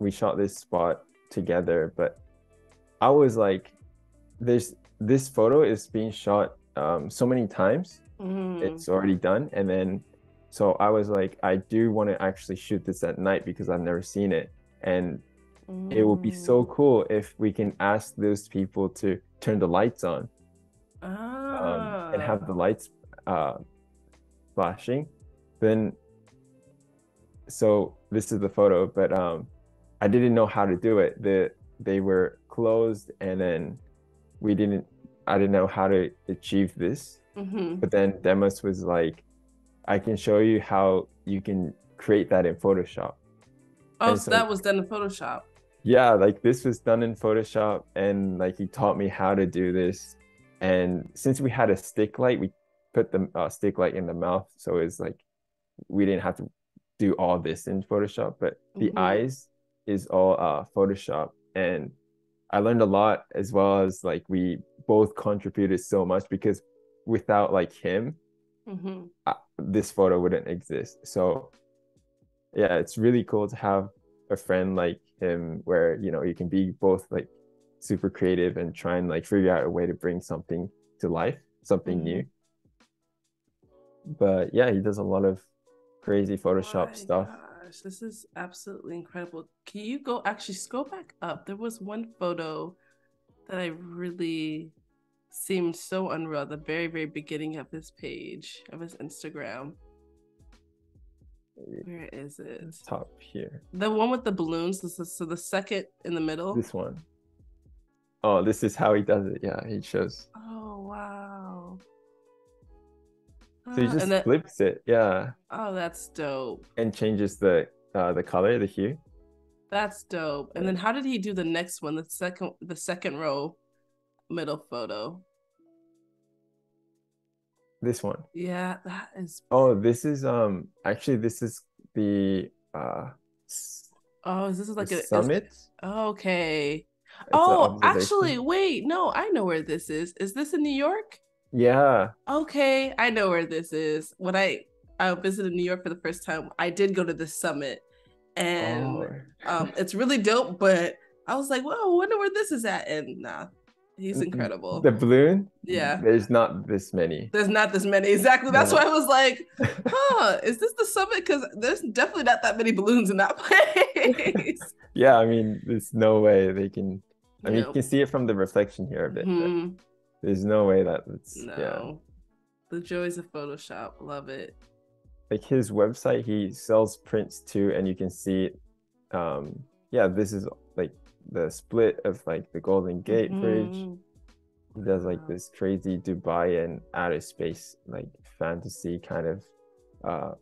we shot this spot together. But I was like, "There's this photo is being shot um, so many times. Mm. It's already done." And then, so I was like, "I do want to actually shoot this at night because I've never seen it, and mm. it would be so mm. cool if we can ask those people to turn the lights on." Ah. And have the lights uh, flashing, then so this is the photo, but um, I didn't know how to do it. The they were closed, and then we didn't. I didn't know how to achieve this. Mm-hmm. But then Demas was like, "I can show you how you can create that in Photoshop."
Oh, so, so that was done in Photoshop.
Yeah, like this was done in Photoshop, and like he taught me how to do this and since we had a stick light, we put the uh, stick light in the mouth, so it's like we didn't have to do all this in Photoshop. But the mm-hmm. eyes is all uh, Photoshop, and I learned a lot as well as like we both contributed so much because without like him, mm-hmm. uh, this photo wouldn't exist. So yeah, it's really cool to have a friend like him where you know you can be both like super creative and try and like figure out a way to bring something to life, something mm-hmm. new. But yeah, he does a lot of crazy Photoshop oh stuff.
Gosh, this is absolutely incredible. Can you go actually scroll back up? There was one photo that I really seemed so unreal the very, very beginning of his page, of his Instagram. Where is it?
Top here.
The one with the balloons. This is so the second in the middle.
This one. Oh, this is how he does it. Yeah, he shows.
Oh wow.
So he
Ah,
just
then-
flips it, yeah,
oh, that's dope.
and changes the uh the color, the hue.
That's dope. And then how did he do the next one? The second the second row middle photo.
This one.
Yeah, that is
Oh, this is um actually this is the uh
oh, is this
the
like a is-
summit.
okay.
It's
Oh, actually, wait, no, I know where this is. Is this in New York?
yeah.
Okay, I know where this is. When I I visited New York for the first time, I did go to this summit, and
Oh.
um, it's really dope. But I was like, "Whoa, I wonder where this is at." And nah, he's incredible.
The balloon?
Yeah.
There's not this many.
There's not this many exactly. That's
No.
why I was like, "Huh, is this the summit?" Because there's definitely not that many balloons in that place.
yeah, I mean, there's no way they can. I mean, you can see it from the reflection here a bit.
Mhm.
There's no way that it's
No,
yeah.
the joys of Photoshop. Love it.
Like his website, he sells prints too, and you can see, um, yeah, this is like the split of like the Golden Gate Bridge.
Mhm.
He does like this crazy Dubai and outer space like fantasy kind of uh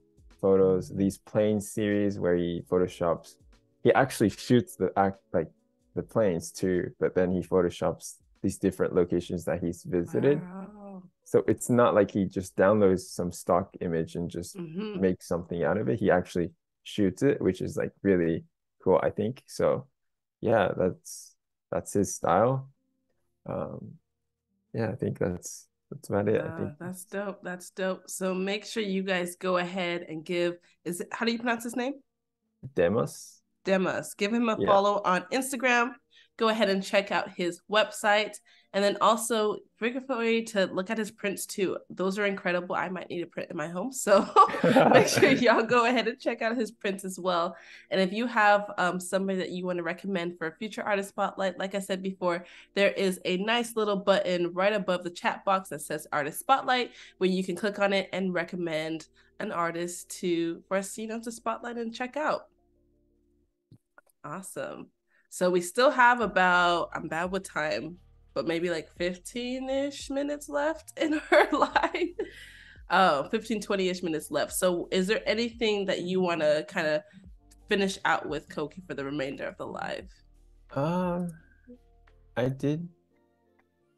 photos. These plane series where he photoshops. He actually shoots the act like the planes too, but then he photoshops these different locations that he's visited.
Wow.
So it's not like he just downloads some stock image and just
Mhm.
makes something out of it. He actually shoots it, which is like really cool, I think. So yeah, that's that's his style. Um yeah, I think that's that's about it. I
Ah,
think
that's dope. That's dope. So make sure you guys go ahead and give. Is it how do you pronounce his name?
Demos.
Demas. Give him a
Yeah.
follow on Instagram. Go ahead and check out his website. And then also free to look at his prints too. Those are incredible. I might need a print in my home. So make sure y'all go ahead and check out his prints as well. And if you have um, somebody that you want to recommend for a future artist spotlight, like I said before, there is a nice little button right above the chat box that says artist spotlight where you can click on it and recommend an artist to for us you know to spotlight and check out. Awesome. So we still have about I'm bad with time, but maybe like 15-ish minutes left in our live. Oh, 15, 20-ish minutes left. So is there anything that you want to kind of finish out with Kohki for the remainder of the live?
Um I did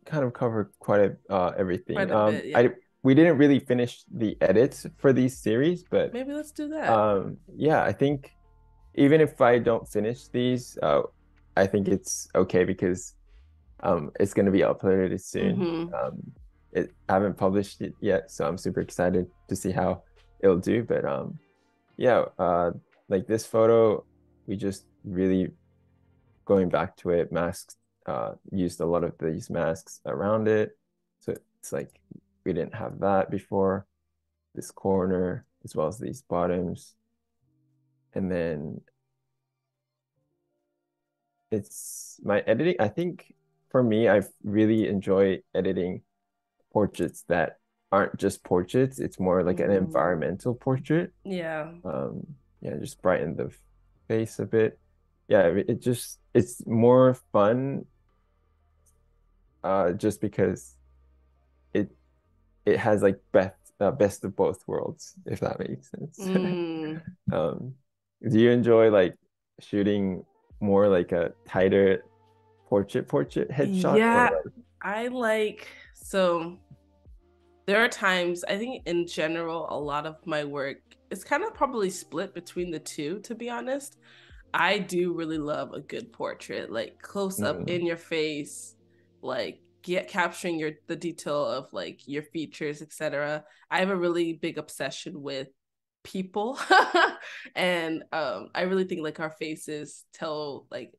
kind of cover quite a uh everything.
Quite a
um
bit, yeah.
I we didn't really finish the edits for these series, but
Maybe let's do that.
um yeah i think even if i don't finish these uh i think it's okay because um it's going to be uploaded soon.
Mhm.
um it I haven't published it yet so i'm super excited to see how it'll do but um yeah uh like this photo we just really going back to it masks uh used a lot of these masks around it. So it's like we didn't have that before. This corner as well as these bottoms and then it's my editing i think for me i really enjoy editing portraits that aren't just portraits it's more like an
Mm.
environmental portrait
yeah.
um yeah just brighten the face a bit yeah it, just it's more fun uh just because it it has like best uh, best of both worlds if that makes sense
Mm.
um do you enjoy like shooting more like a tighter portrait portrait headshot
Yeah.
like-
I like so there are times I think in general a lot of my work is kind of probably split between the two to be honest. I do really love a good portrait like close up
Mhm.
in your face like get capturing your the detail of like your features etc. I have a really big obsession with people and um I really think like our faces tell like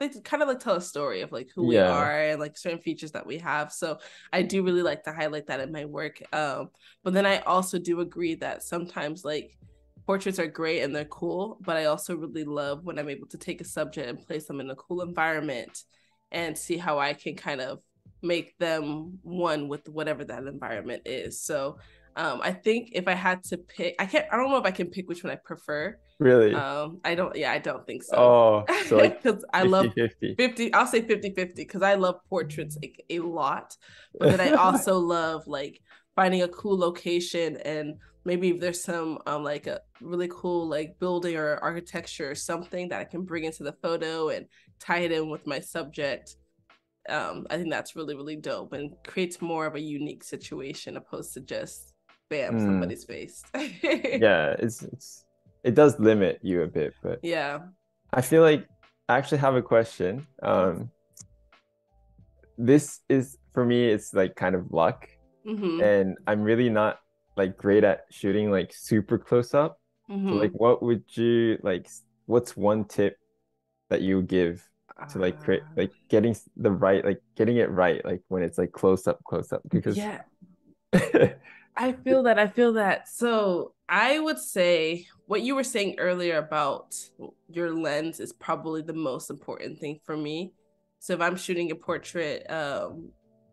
they kind of like tell a story of like who we are and like certain features that we have. So I do really like to highlight that in my work. Um, but then I also do agree that sometimes like portraits are great and they're cool, but I also really love when I'm able to take a subject and place them in a cool environment and see how I can kind of make them one with whatever that environment is. So Um, I think if I had to pick, I can't. I don't know if I can pick which one I prefer.
Really?
Um, I don't. Yeah, I don't think so.
Oh, so like
because I love
50.
50 i'll say 50 50 because i love portraits like a lot but then i also love like finding a cool location and maybe if there's some um like a really cool like building or architecture or something that i can bring into the photo and tie it in with my subject um i think that's really really dope and creates more of a unique situation opposed to just bam
Mm.
somebody's face
yeah, it's it's it does limit you a bit, but
yeah
I feel like I actually have a question. Um, this is for me, it's like kind of luck,
hmm
and I'm really not like great at shooting like super close up. So
hmm
like, what would you like? What's one tip that you give to like create
Ah.
like getting the right like getting it right like when it's like close up, close up because
yeah I feel that. I feel that. So I would say what you were saying earlier about your lens is probably the most important thing for me. So if I'm shooting a portrait, um,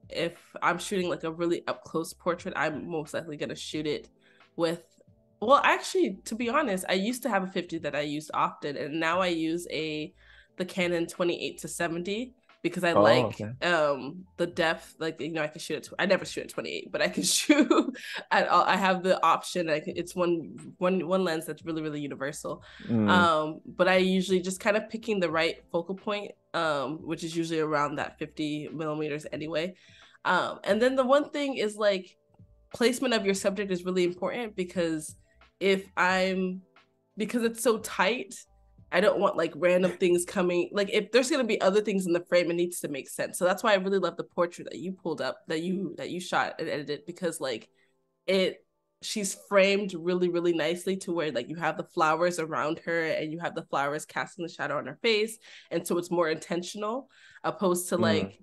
if I'm shooting like a really up close portrait, I'm most likely gonna shoot it with. Well, actually, to be honest, I used to have a 50 that I used often, and now I use a the Canon 28 to 70 because I
Oh,
like
okay.
um the depth like you know I can shoot it I never shoot at 28 but I can shoot at all I have the option I can, it's one one one lens that's really really universal.
Mm,
um but I usually just kind of picking the right focal point um which is usually around that 50 millimeters anyway. Um and then the one thing is like placement of your subject is really important because if I'm because it's so tight I don't want like random things coming. Like if there's gonna be other things in the frame, it needs to make sense. So that's why I really love the portrait that you pulled up, that you that you shot and edited, because like it she's framed really, really nicely to where like you have the flowers around her and you have the flowers casting the shadow on her face. And so it's more intentional opposed to
Mm.
like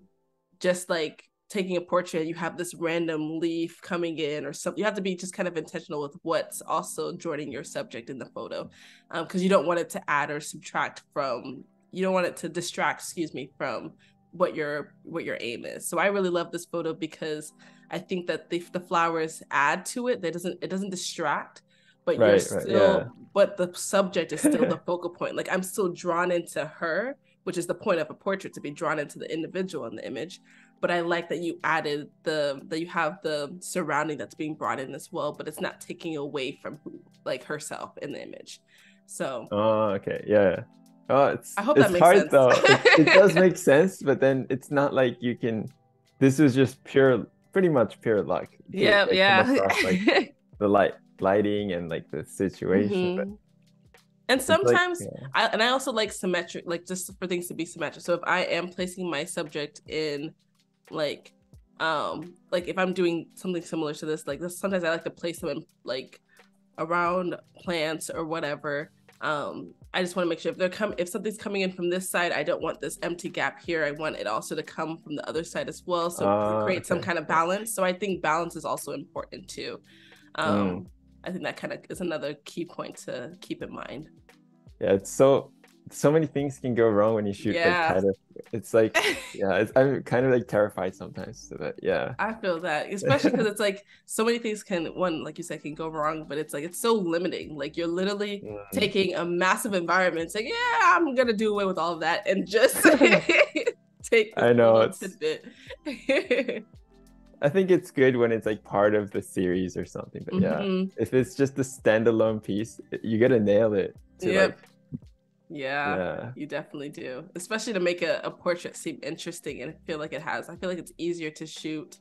just like taking a portrait, you have this random leaf coming in or something. You have to be just kind of intentional with what's also joining your subject in the photo um, because you don't want it to add or subtract from you don't want it to distract excuse me from what your what your aim is so i really love this photo because i think that the, the flowers add to it that doesn't it doesn't distract but you're
Right,
still
right, yeah.
but the subject is still the focal point like i'm still drawn into her which is the point of a portrait to be drawn into the individual in the image but i like that you added the that you have the surrounding that's being brought in as well but it's not taking away from who like herself in the image so
Oh, okay. Yeah. Oh, it's
I hope
it's
that makes
hard
sense.
though. It, it does make sense, but then it's not like you can. This was just pure, pretty much pure luck.
yeah yeah
across, like the light, lighting, and like the situation.
Mhm. and
it's like,
sometimes
yeah.
I and I also like symmetric, like just for things to be symmetric. So if I am placing my subject in like um like if I'm doing something similar to this, like this sometimes I like to place them in like around plants or whatever. Um I just want to make sure if they're come if something's coming in from this side, I don't want this empty gap here. I want it also to come from the other side as well. So to create some kind of balance. So I think balance is also important too. Um
Mm.
I think that kind of is another key point to keep in mind.
yeah, it's so so many things can go wrong when you shoot
Yeah.
like kind of. It's like yeah, it's, I'm kind of like terrified sometimes. But yeah,
I feel that, especially because it's like so many things can one, like you said, can go wrong, but it's like it's so limiting. Like you're literally
Mm.
taking a massive environment, saying, "Yeah, I'm gonna do away with all of that," and just take.
I know, it's-. I think it's good when it's like part of the series or something. But yeah,
Mhm.
if it's just a standalone piece, you gotta nail it. To
Yep.
like,
yeah.
yeah.
You definitely do, especially to make a, a portrait seem interesting and feel like it has. I feel like it's easier to shoot.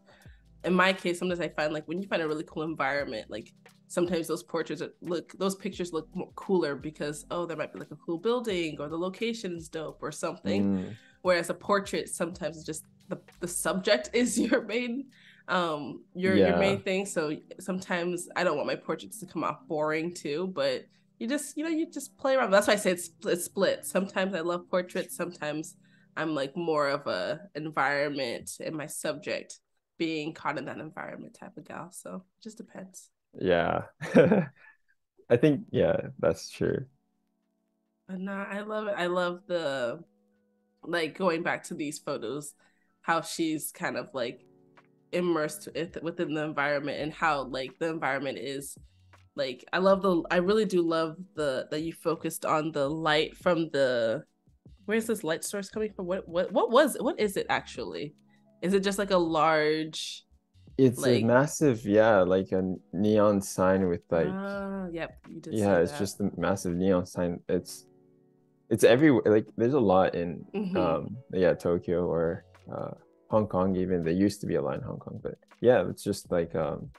In my case, sometimes I find like when you find a really cool environment, like sometimes those portraits look, those pictures look more cooler because oh, there might be like a cool building or the location is dope or something.
Mm.
Whereas a portrait sometimes just the the subject is your main um your your main thing. So sometimes I don't want my portraits to come off boring too, but you just you know you just play around. That's why I say it's, it's split. Sometimes I love portraits. Sometimes I'm like more of a environment and my subject being caught in that environment type of gal. So it just depends.
Yeah. I think yeah, that's true.
But no, I love it. I love the like going back to these photos, how she's kind of like immersed within the environment and how like the environment is like I love the I really do love the that you focused on the light from the where's this light source coming from? What what what was what is it actually? Is it just like a large
it's like, a massive yeah, like a neon sign with like
uh, yep,
yeah, it's just a massive neon sign. It's it's everywhere like there's a lot in mm-hmm. um yeah, Tokyo or uh Hong Kong even. There used to be a lot in Hong Kong, but yeah, it's just like um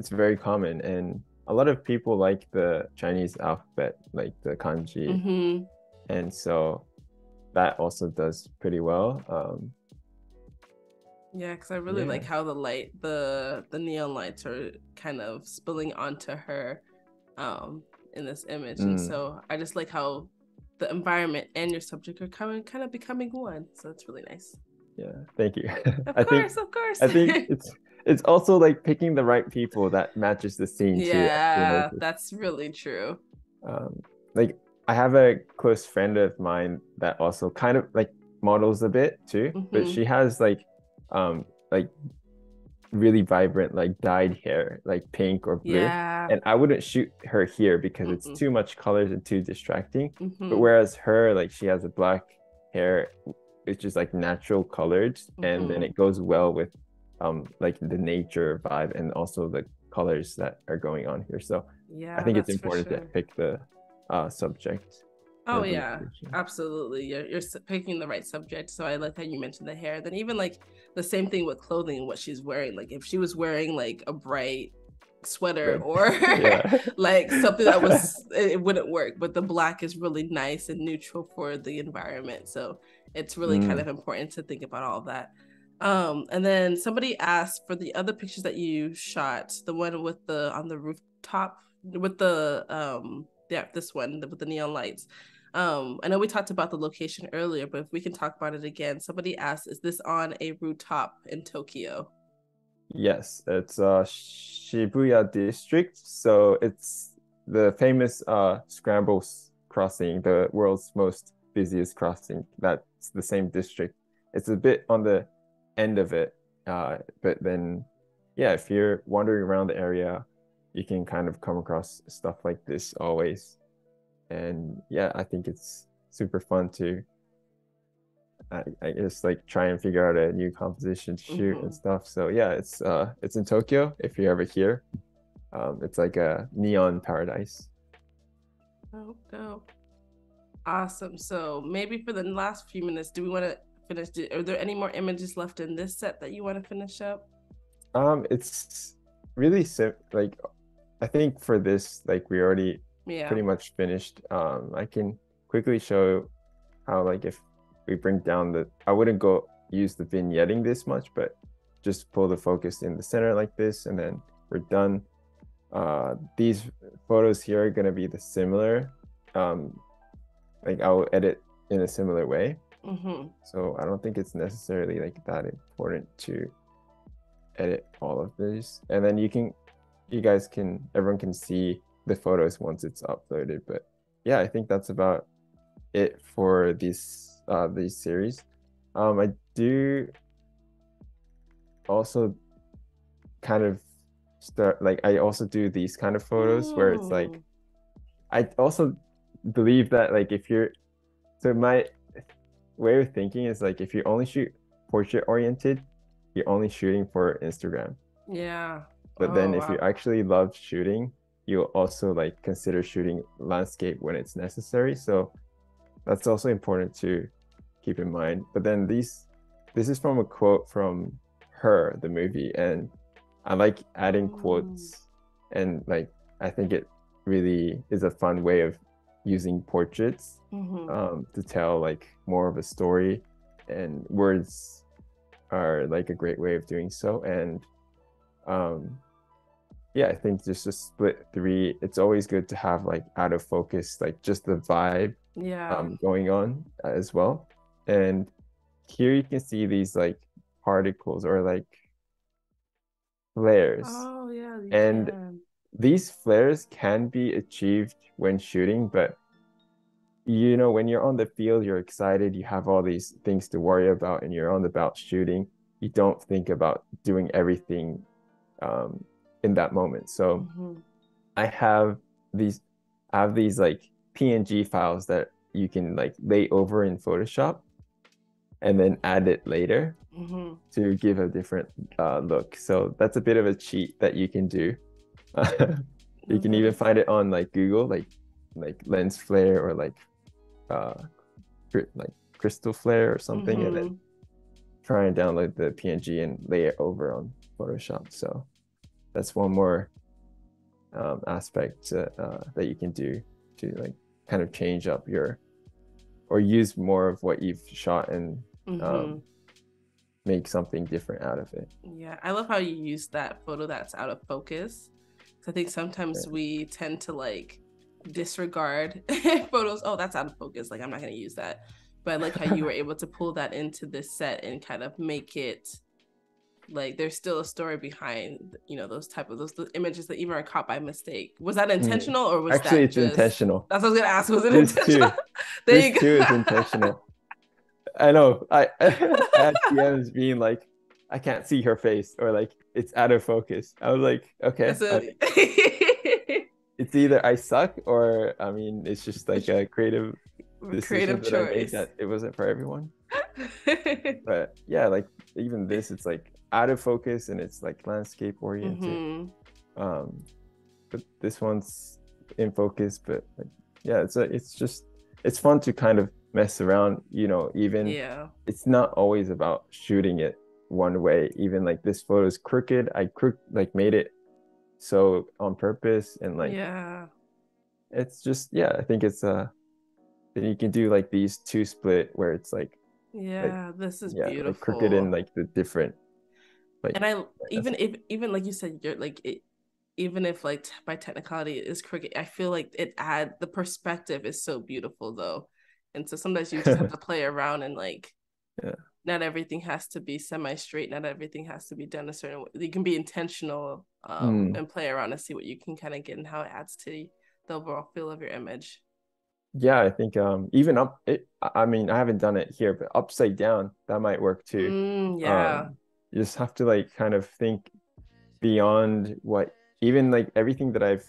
it's very common and a lot of people like the Chinese alphabet, like the kanji.
Mm-hmm.
And so that also does pretty well. Um,
yeah, because I really yeah. like how the light, the the neon lights are kind of spilling onto her um, in this image, mm. and so I just like how the environment and your subject are coming, kind of becoming one. So it's really nice.
Yeah, thank you.
Of I course, think, of course.
I think it's it's also like picking the right people that matches the scene
yeah, too. that's really true.
Um, like I have a close friend of mine that also kind of like models a bit too, mm-hmm. but she has like um like really vibrant like dyed hair like pink or blue
yeah.
and i wouldn't shoot her here because mm it's too much colors and too distracting
mm-hmm.
but whereas her like she has a black hair it's just like natural colored mm-hmm. and then mm-hmm. it goes well with um like the nature vibe and also the colors that are going on here. So
yeah
i think it's important sure. to pick the uh subject
oh yeah absolutely. You're, you're picking the right subject. So i like how you mentioned the hair. Then even like the same thing with clothing what she's wearing. Like if she was wearing like a bright sweater right. or like something that was it wouldn't work but the black is really nice and neutral for the environment. So it's really mm. kind of important to think about all that um, and then somebody asked for the other pictures that you shot, the one with the on the rooftop with the um yeah, this one with the neon lights. Um, I know we talked about the location earlier, but if we can talk about it again, somebody asked, is this on a rooftop in Tokyo?
Yes, it's uh Shibuya district. So it's the famous uh scramble crossing, the world's most busiest crossing. That's the same district. It's a bit on the end of it. Uh, but then, yeah, if you're wandering around the area, you can kind of come across stuff like this always. And yeah, I think it's super fun to, I, I guess, like try and figure out a new composition to shoot mm-hmm. and stuff. So yeah, it's uh, it's in Tokyo. If you're ever here, um, it's like a neon paradise.
Oh, no. Awesome. So maybe for the last few minutes, do we want to finished it. Are there any more images left in this set that you want to finish up?
Um, it's really sim- like I think for this, like we already
yeah.
pretty much finished. Um, I can quickly show how like if we bring down the, I wouldn't go use the vignetting this much, but just pull the focus in the center like this, and then we're done. Uh, these photos here are gonna be the similar. Um, like I'll edit in a similar way.
Mm-hmm.
So I don't think it's necessarily like that important to edit all of this. And then you can, you guys can, everyone can see the photos once it's uploaded. But yeah, I think that's about it for this uh these series. Um, I do also kind of start like I also do these kind of photos where it's like mm. I also believe that like if you're so my way of thinking is like if you only shoot portrait oriented, you're only shooting for Instagram.
Yeah.
But oh, then if wow. you actually love shooting, you'll also like consider shooting landscape when it's necessary. So that's also important to keep in mind. But then these this is from a quote from her, the movie, and I like adding mm. quotes and like I think it really is a fun way of using portraits
mm-hmm.
um, to tell like more of a story and words are like a great way of doing so and um yeah i think just a split three it's always good to have like out of focus like just the vibe
yeah
um, going on as well and here you can see these like particles or like flares
oh yeah
and can. these flares can be achieved when shooting but you know when you're on the field you're excited you have all these things to worry about and you're on the belt shooting you don't think about doing everything um, in that moment. So
Mhm.
I have these I have these like PNG files that you can like lay over in Photoshop and then add it later
Mhm.
to give a different uh, look. So that's a bit of a cheat that you can do. you can even find it on like Google, like like lens flare or like uh like crystal flare or something, and then
Mhm.
try and download the PNG and lay it over on Photoshop. So that's one more um, aspect uh, uh, that you can do to like kind of change up your or use more of what you've shot and
Mhm.
um, make something different out of it.
Yeah, I love how you use that photo that's out of focus. I think sometimes
Yeah.
we tend to like disregard photos. Oh, that's out of focus. Like I'm not gonna use that. But I like how you were able to pull that into this set and kind of make it like there's still a story behind you know those type of those, those images that even are caught by mistake. Was that hmm. intentional or was.
Actually,
that
it's
just...
intentional.
That's what I was gonna ask. Was it
This too.
intentional? there
this
you go.
too is intentional. I know. I, had DMs being like, I can't see her face, or like it's out of focus. I was like, okay, it's either I suck or I mean, it's just like a creative
creative
that I made
choice.
that it wasn't for everyone. But yeah, like even this, it's like out of focus and it's like landscape oriented.
Mhm.
Um, but this one's in focus. But like, yeah, it's a, it's just it's fun to kind of mess around. You know, even
Yeah.
it's not always about shooting it one way. Even like this photo is crooked. I crook like made it so on purpose and like
yeah.
it's just yeah. I think it's uh then you can do like these two split where it's like
Yeah, this is
yeah
beautiful.
like crooked in like the different like
and I even if even like you said, you're like it, even if like t- by technicality it is crooked, I feel like it add the perspective is so beautiful though, and so sometimes you just have to play around and like,
Yeah.
Not everything has to be semi straight, not everything has to be done a certain way. You can be intentional um,
Mm.
and play around and see what you can kind of get and how it adds to the overall feel of your image.
yeah i think um even up it i mean i haven't done it here but upside down that might work too
Mm, yeah.
um, you just have to like kind of think beyond what even like everything that i've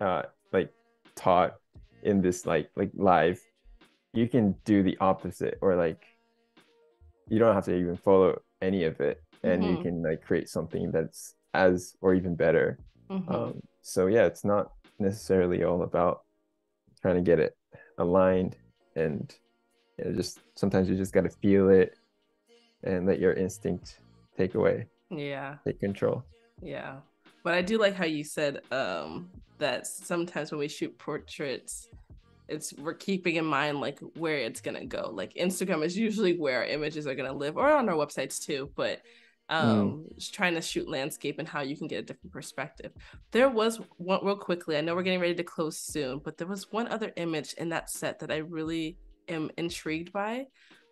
uh like taught in this like like live you can do the opposite or like you don't have to even follow any of it and you
Mhm.
can like create something that's as or even better
Mhm.
um so yeah it's not necessarily all about trying to get it aligned and you know, just sometimes you just got to feel it and let your instinct take away
yeah.
take control
Yeah. But I do like how you said um that sometimes when we shoot portraits, it's we're keeping in mind like where it's gonna go. Like Instagram is usually where our images are gonna live, or on our websites too. But um just trying to shoot landscape and how you can get a different perspective. There was one real quickly, I know we're getting ready to close soon, but there was one other image in that set that I really am intrigued by.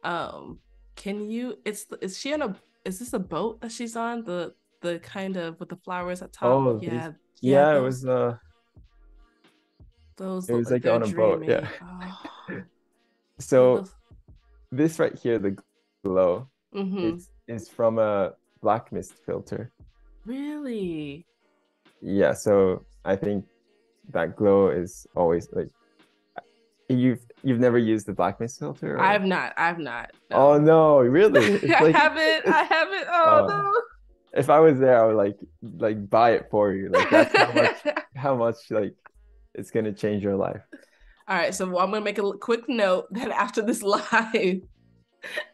Um can you it's is she on a is this a boat that she's on? The the kind of with the flowers at top.
Oh, these-
yeah.
yeah, it was uh
those
it was like
they're
on a boat, yeah.
Oh,
so this right here the glow
hmm
it's is from a black mist filter
really?
yeah so i think that glow is always like you've you've never used the black mist filter or-
I've not. I've not.
oh no really It's
I haven't. I haven't. Oh,
Oh. if i was there i would like like buy it for you like that's how much how much like it's gonna change your life
All right, so I'm gonna make a quick note that after this live,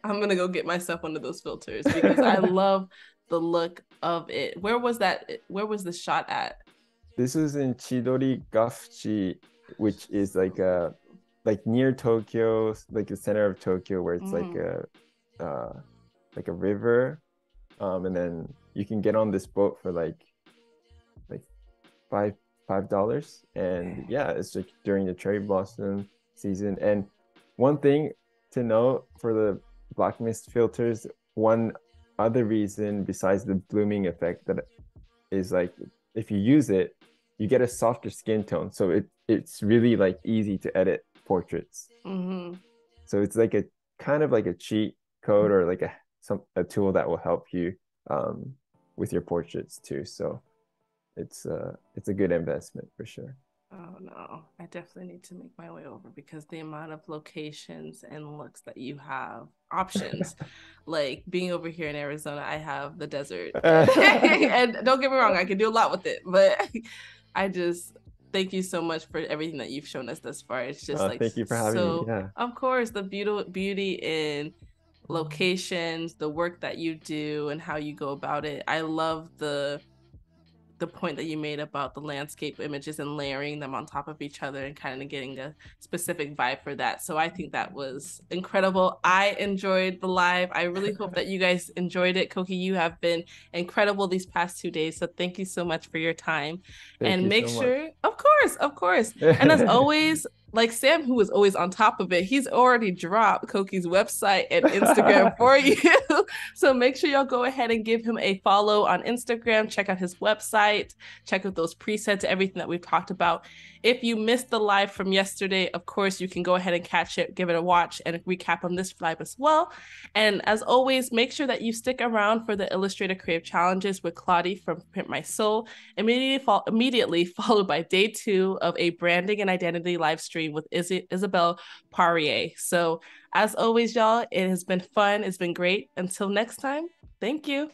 I'm gonna go get myself one of those filters because I love the look of it. Where was that? Where was the shot at?
this was in chidori gafuchi which is like a like near tokyo like the center of tokyo where it's like a uh like a river um and then you can get on this boat for like like five five dollars. And yeah it's like during the cherry blossom season. And one thing to note for the black mist filters one other reason besides the blooming effect that is like if you use it you get a softer skin tone. So it it's really like easy to edit portraits.
Hmm
so it's like a kind of like a cheat code or like a some a tool that will help you um, with your portraits too. So it's uh it's a good investment for sure.
Oh no, I definitely need to make my way over because the amount of locations and looks that you have, options. like being over here in Arizona, I have the desert. and don't get me wrong, I can do a lot with it, but I just thank you so much for everything that you've shown us thus far. It's just uh, like
thank you for having so, me. Yeah.
Of course, the beauty beauty in locations, the work that you do and how you go about it. I love the the point that you made about the landscape images and layering them on top of each other and kind of getting a specific vibe for that. So I think that was incredible. I enjoyed the live. I really hope that you guys enjoyed it. Kohki, you have been incredible these past two days. So thank you so much for your time. Thank and make so sure, much. of course, of course. And as always, like Sam, who was always on top of it, he's already dropped Kohki's website and Instagram for you. so make sure y'all go ahead and give him a follow on Instagram. Check out his website, check out those presets, everything that we've talked about. If you missed the live from yesterday, of course, you can go ahead and catch it, give it a watch, and recap on this live as well. And as always, make sure that you stick around for the Illustrator Creative Challenges with Claudie from Print My Soul, immediately, fo- immediately followed by day two of a branding and identity live stream with Is- Isabelle Poirier. So, as always, y'all, it has been fun. It's been great. Until next time, thank you.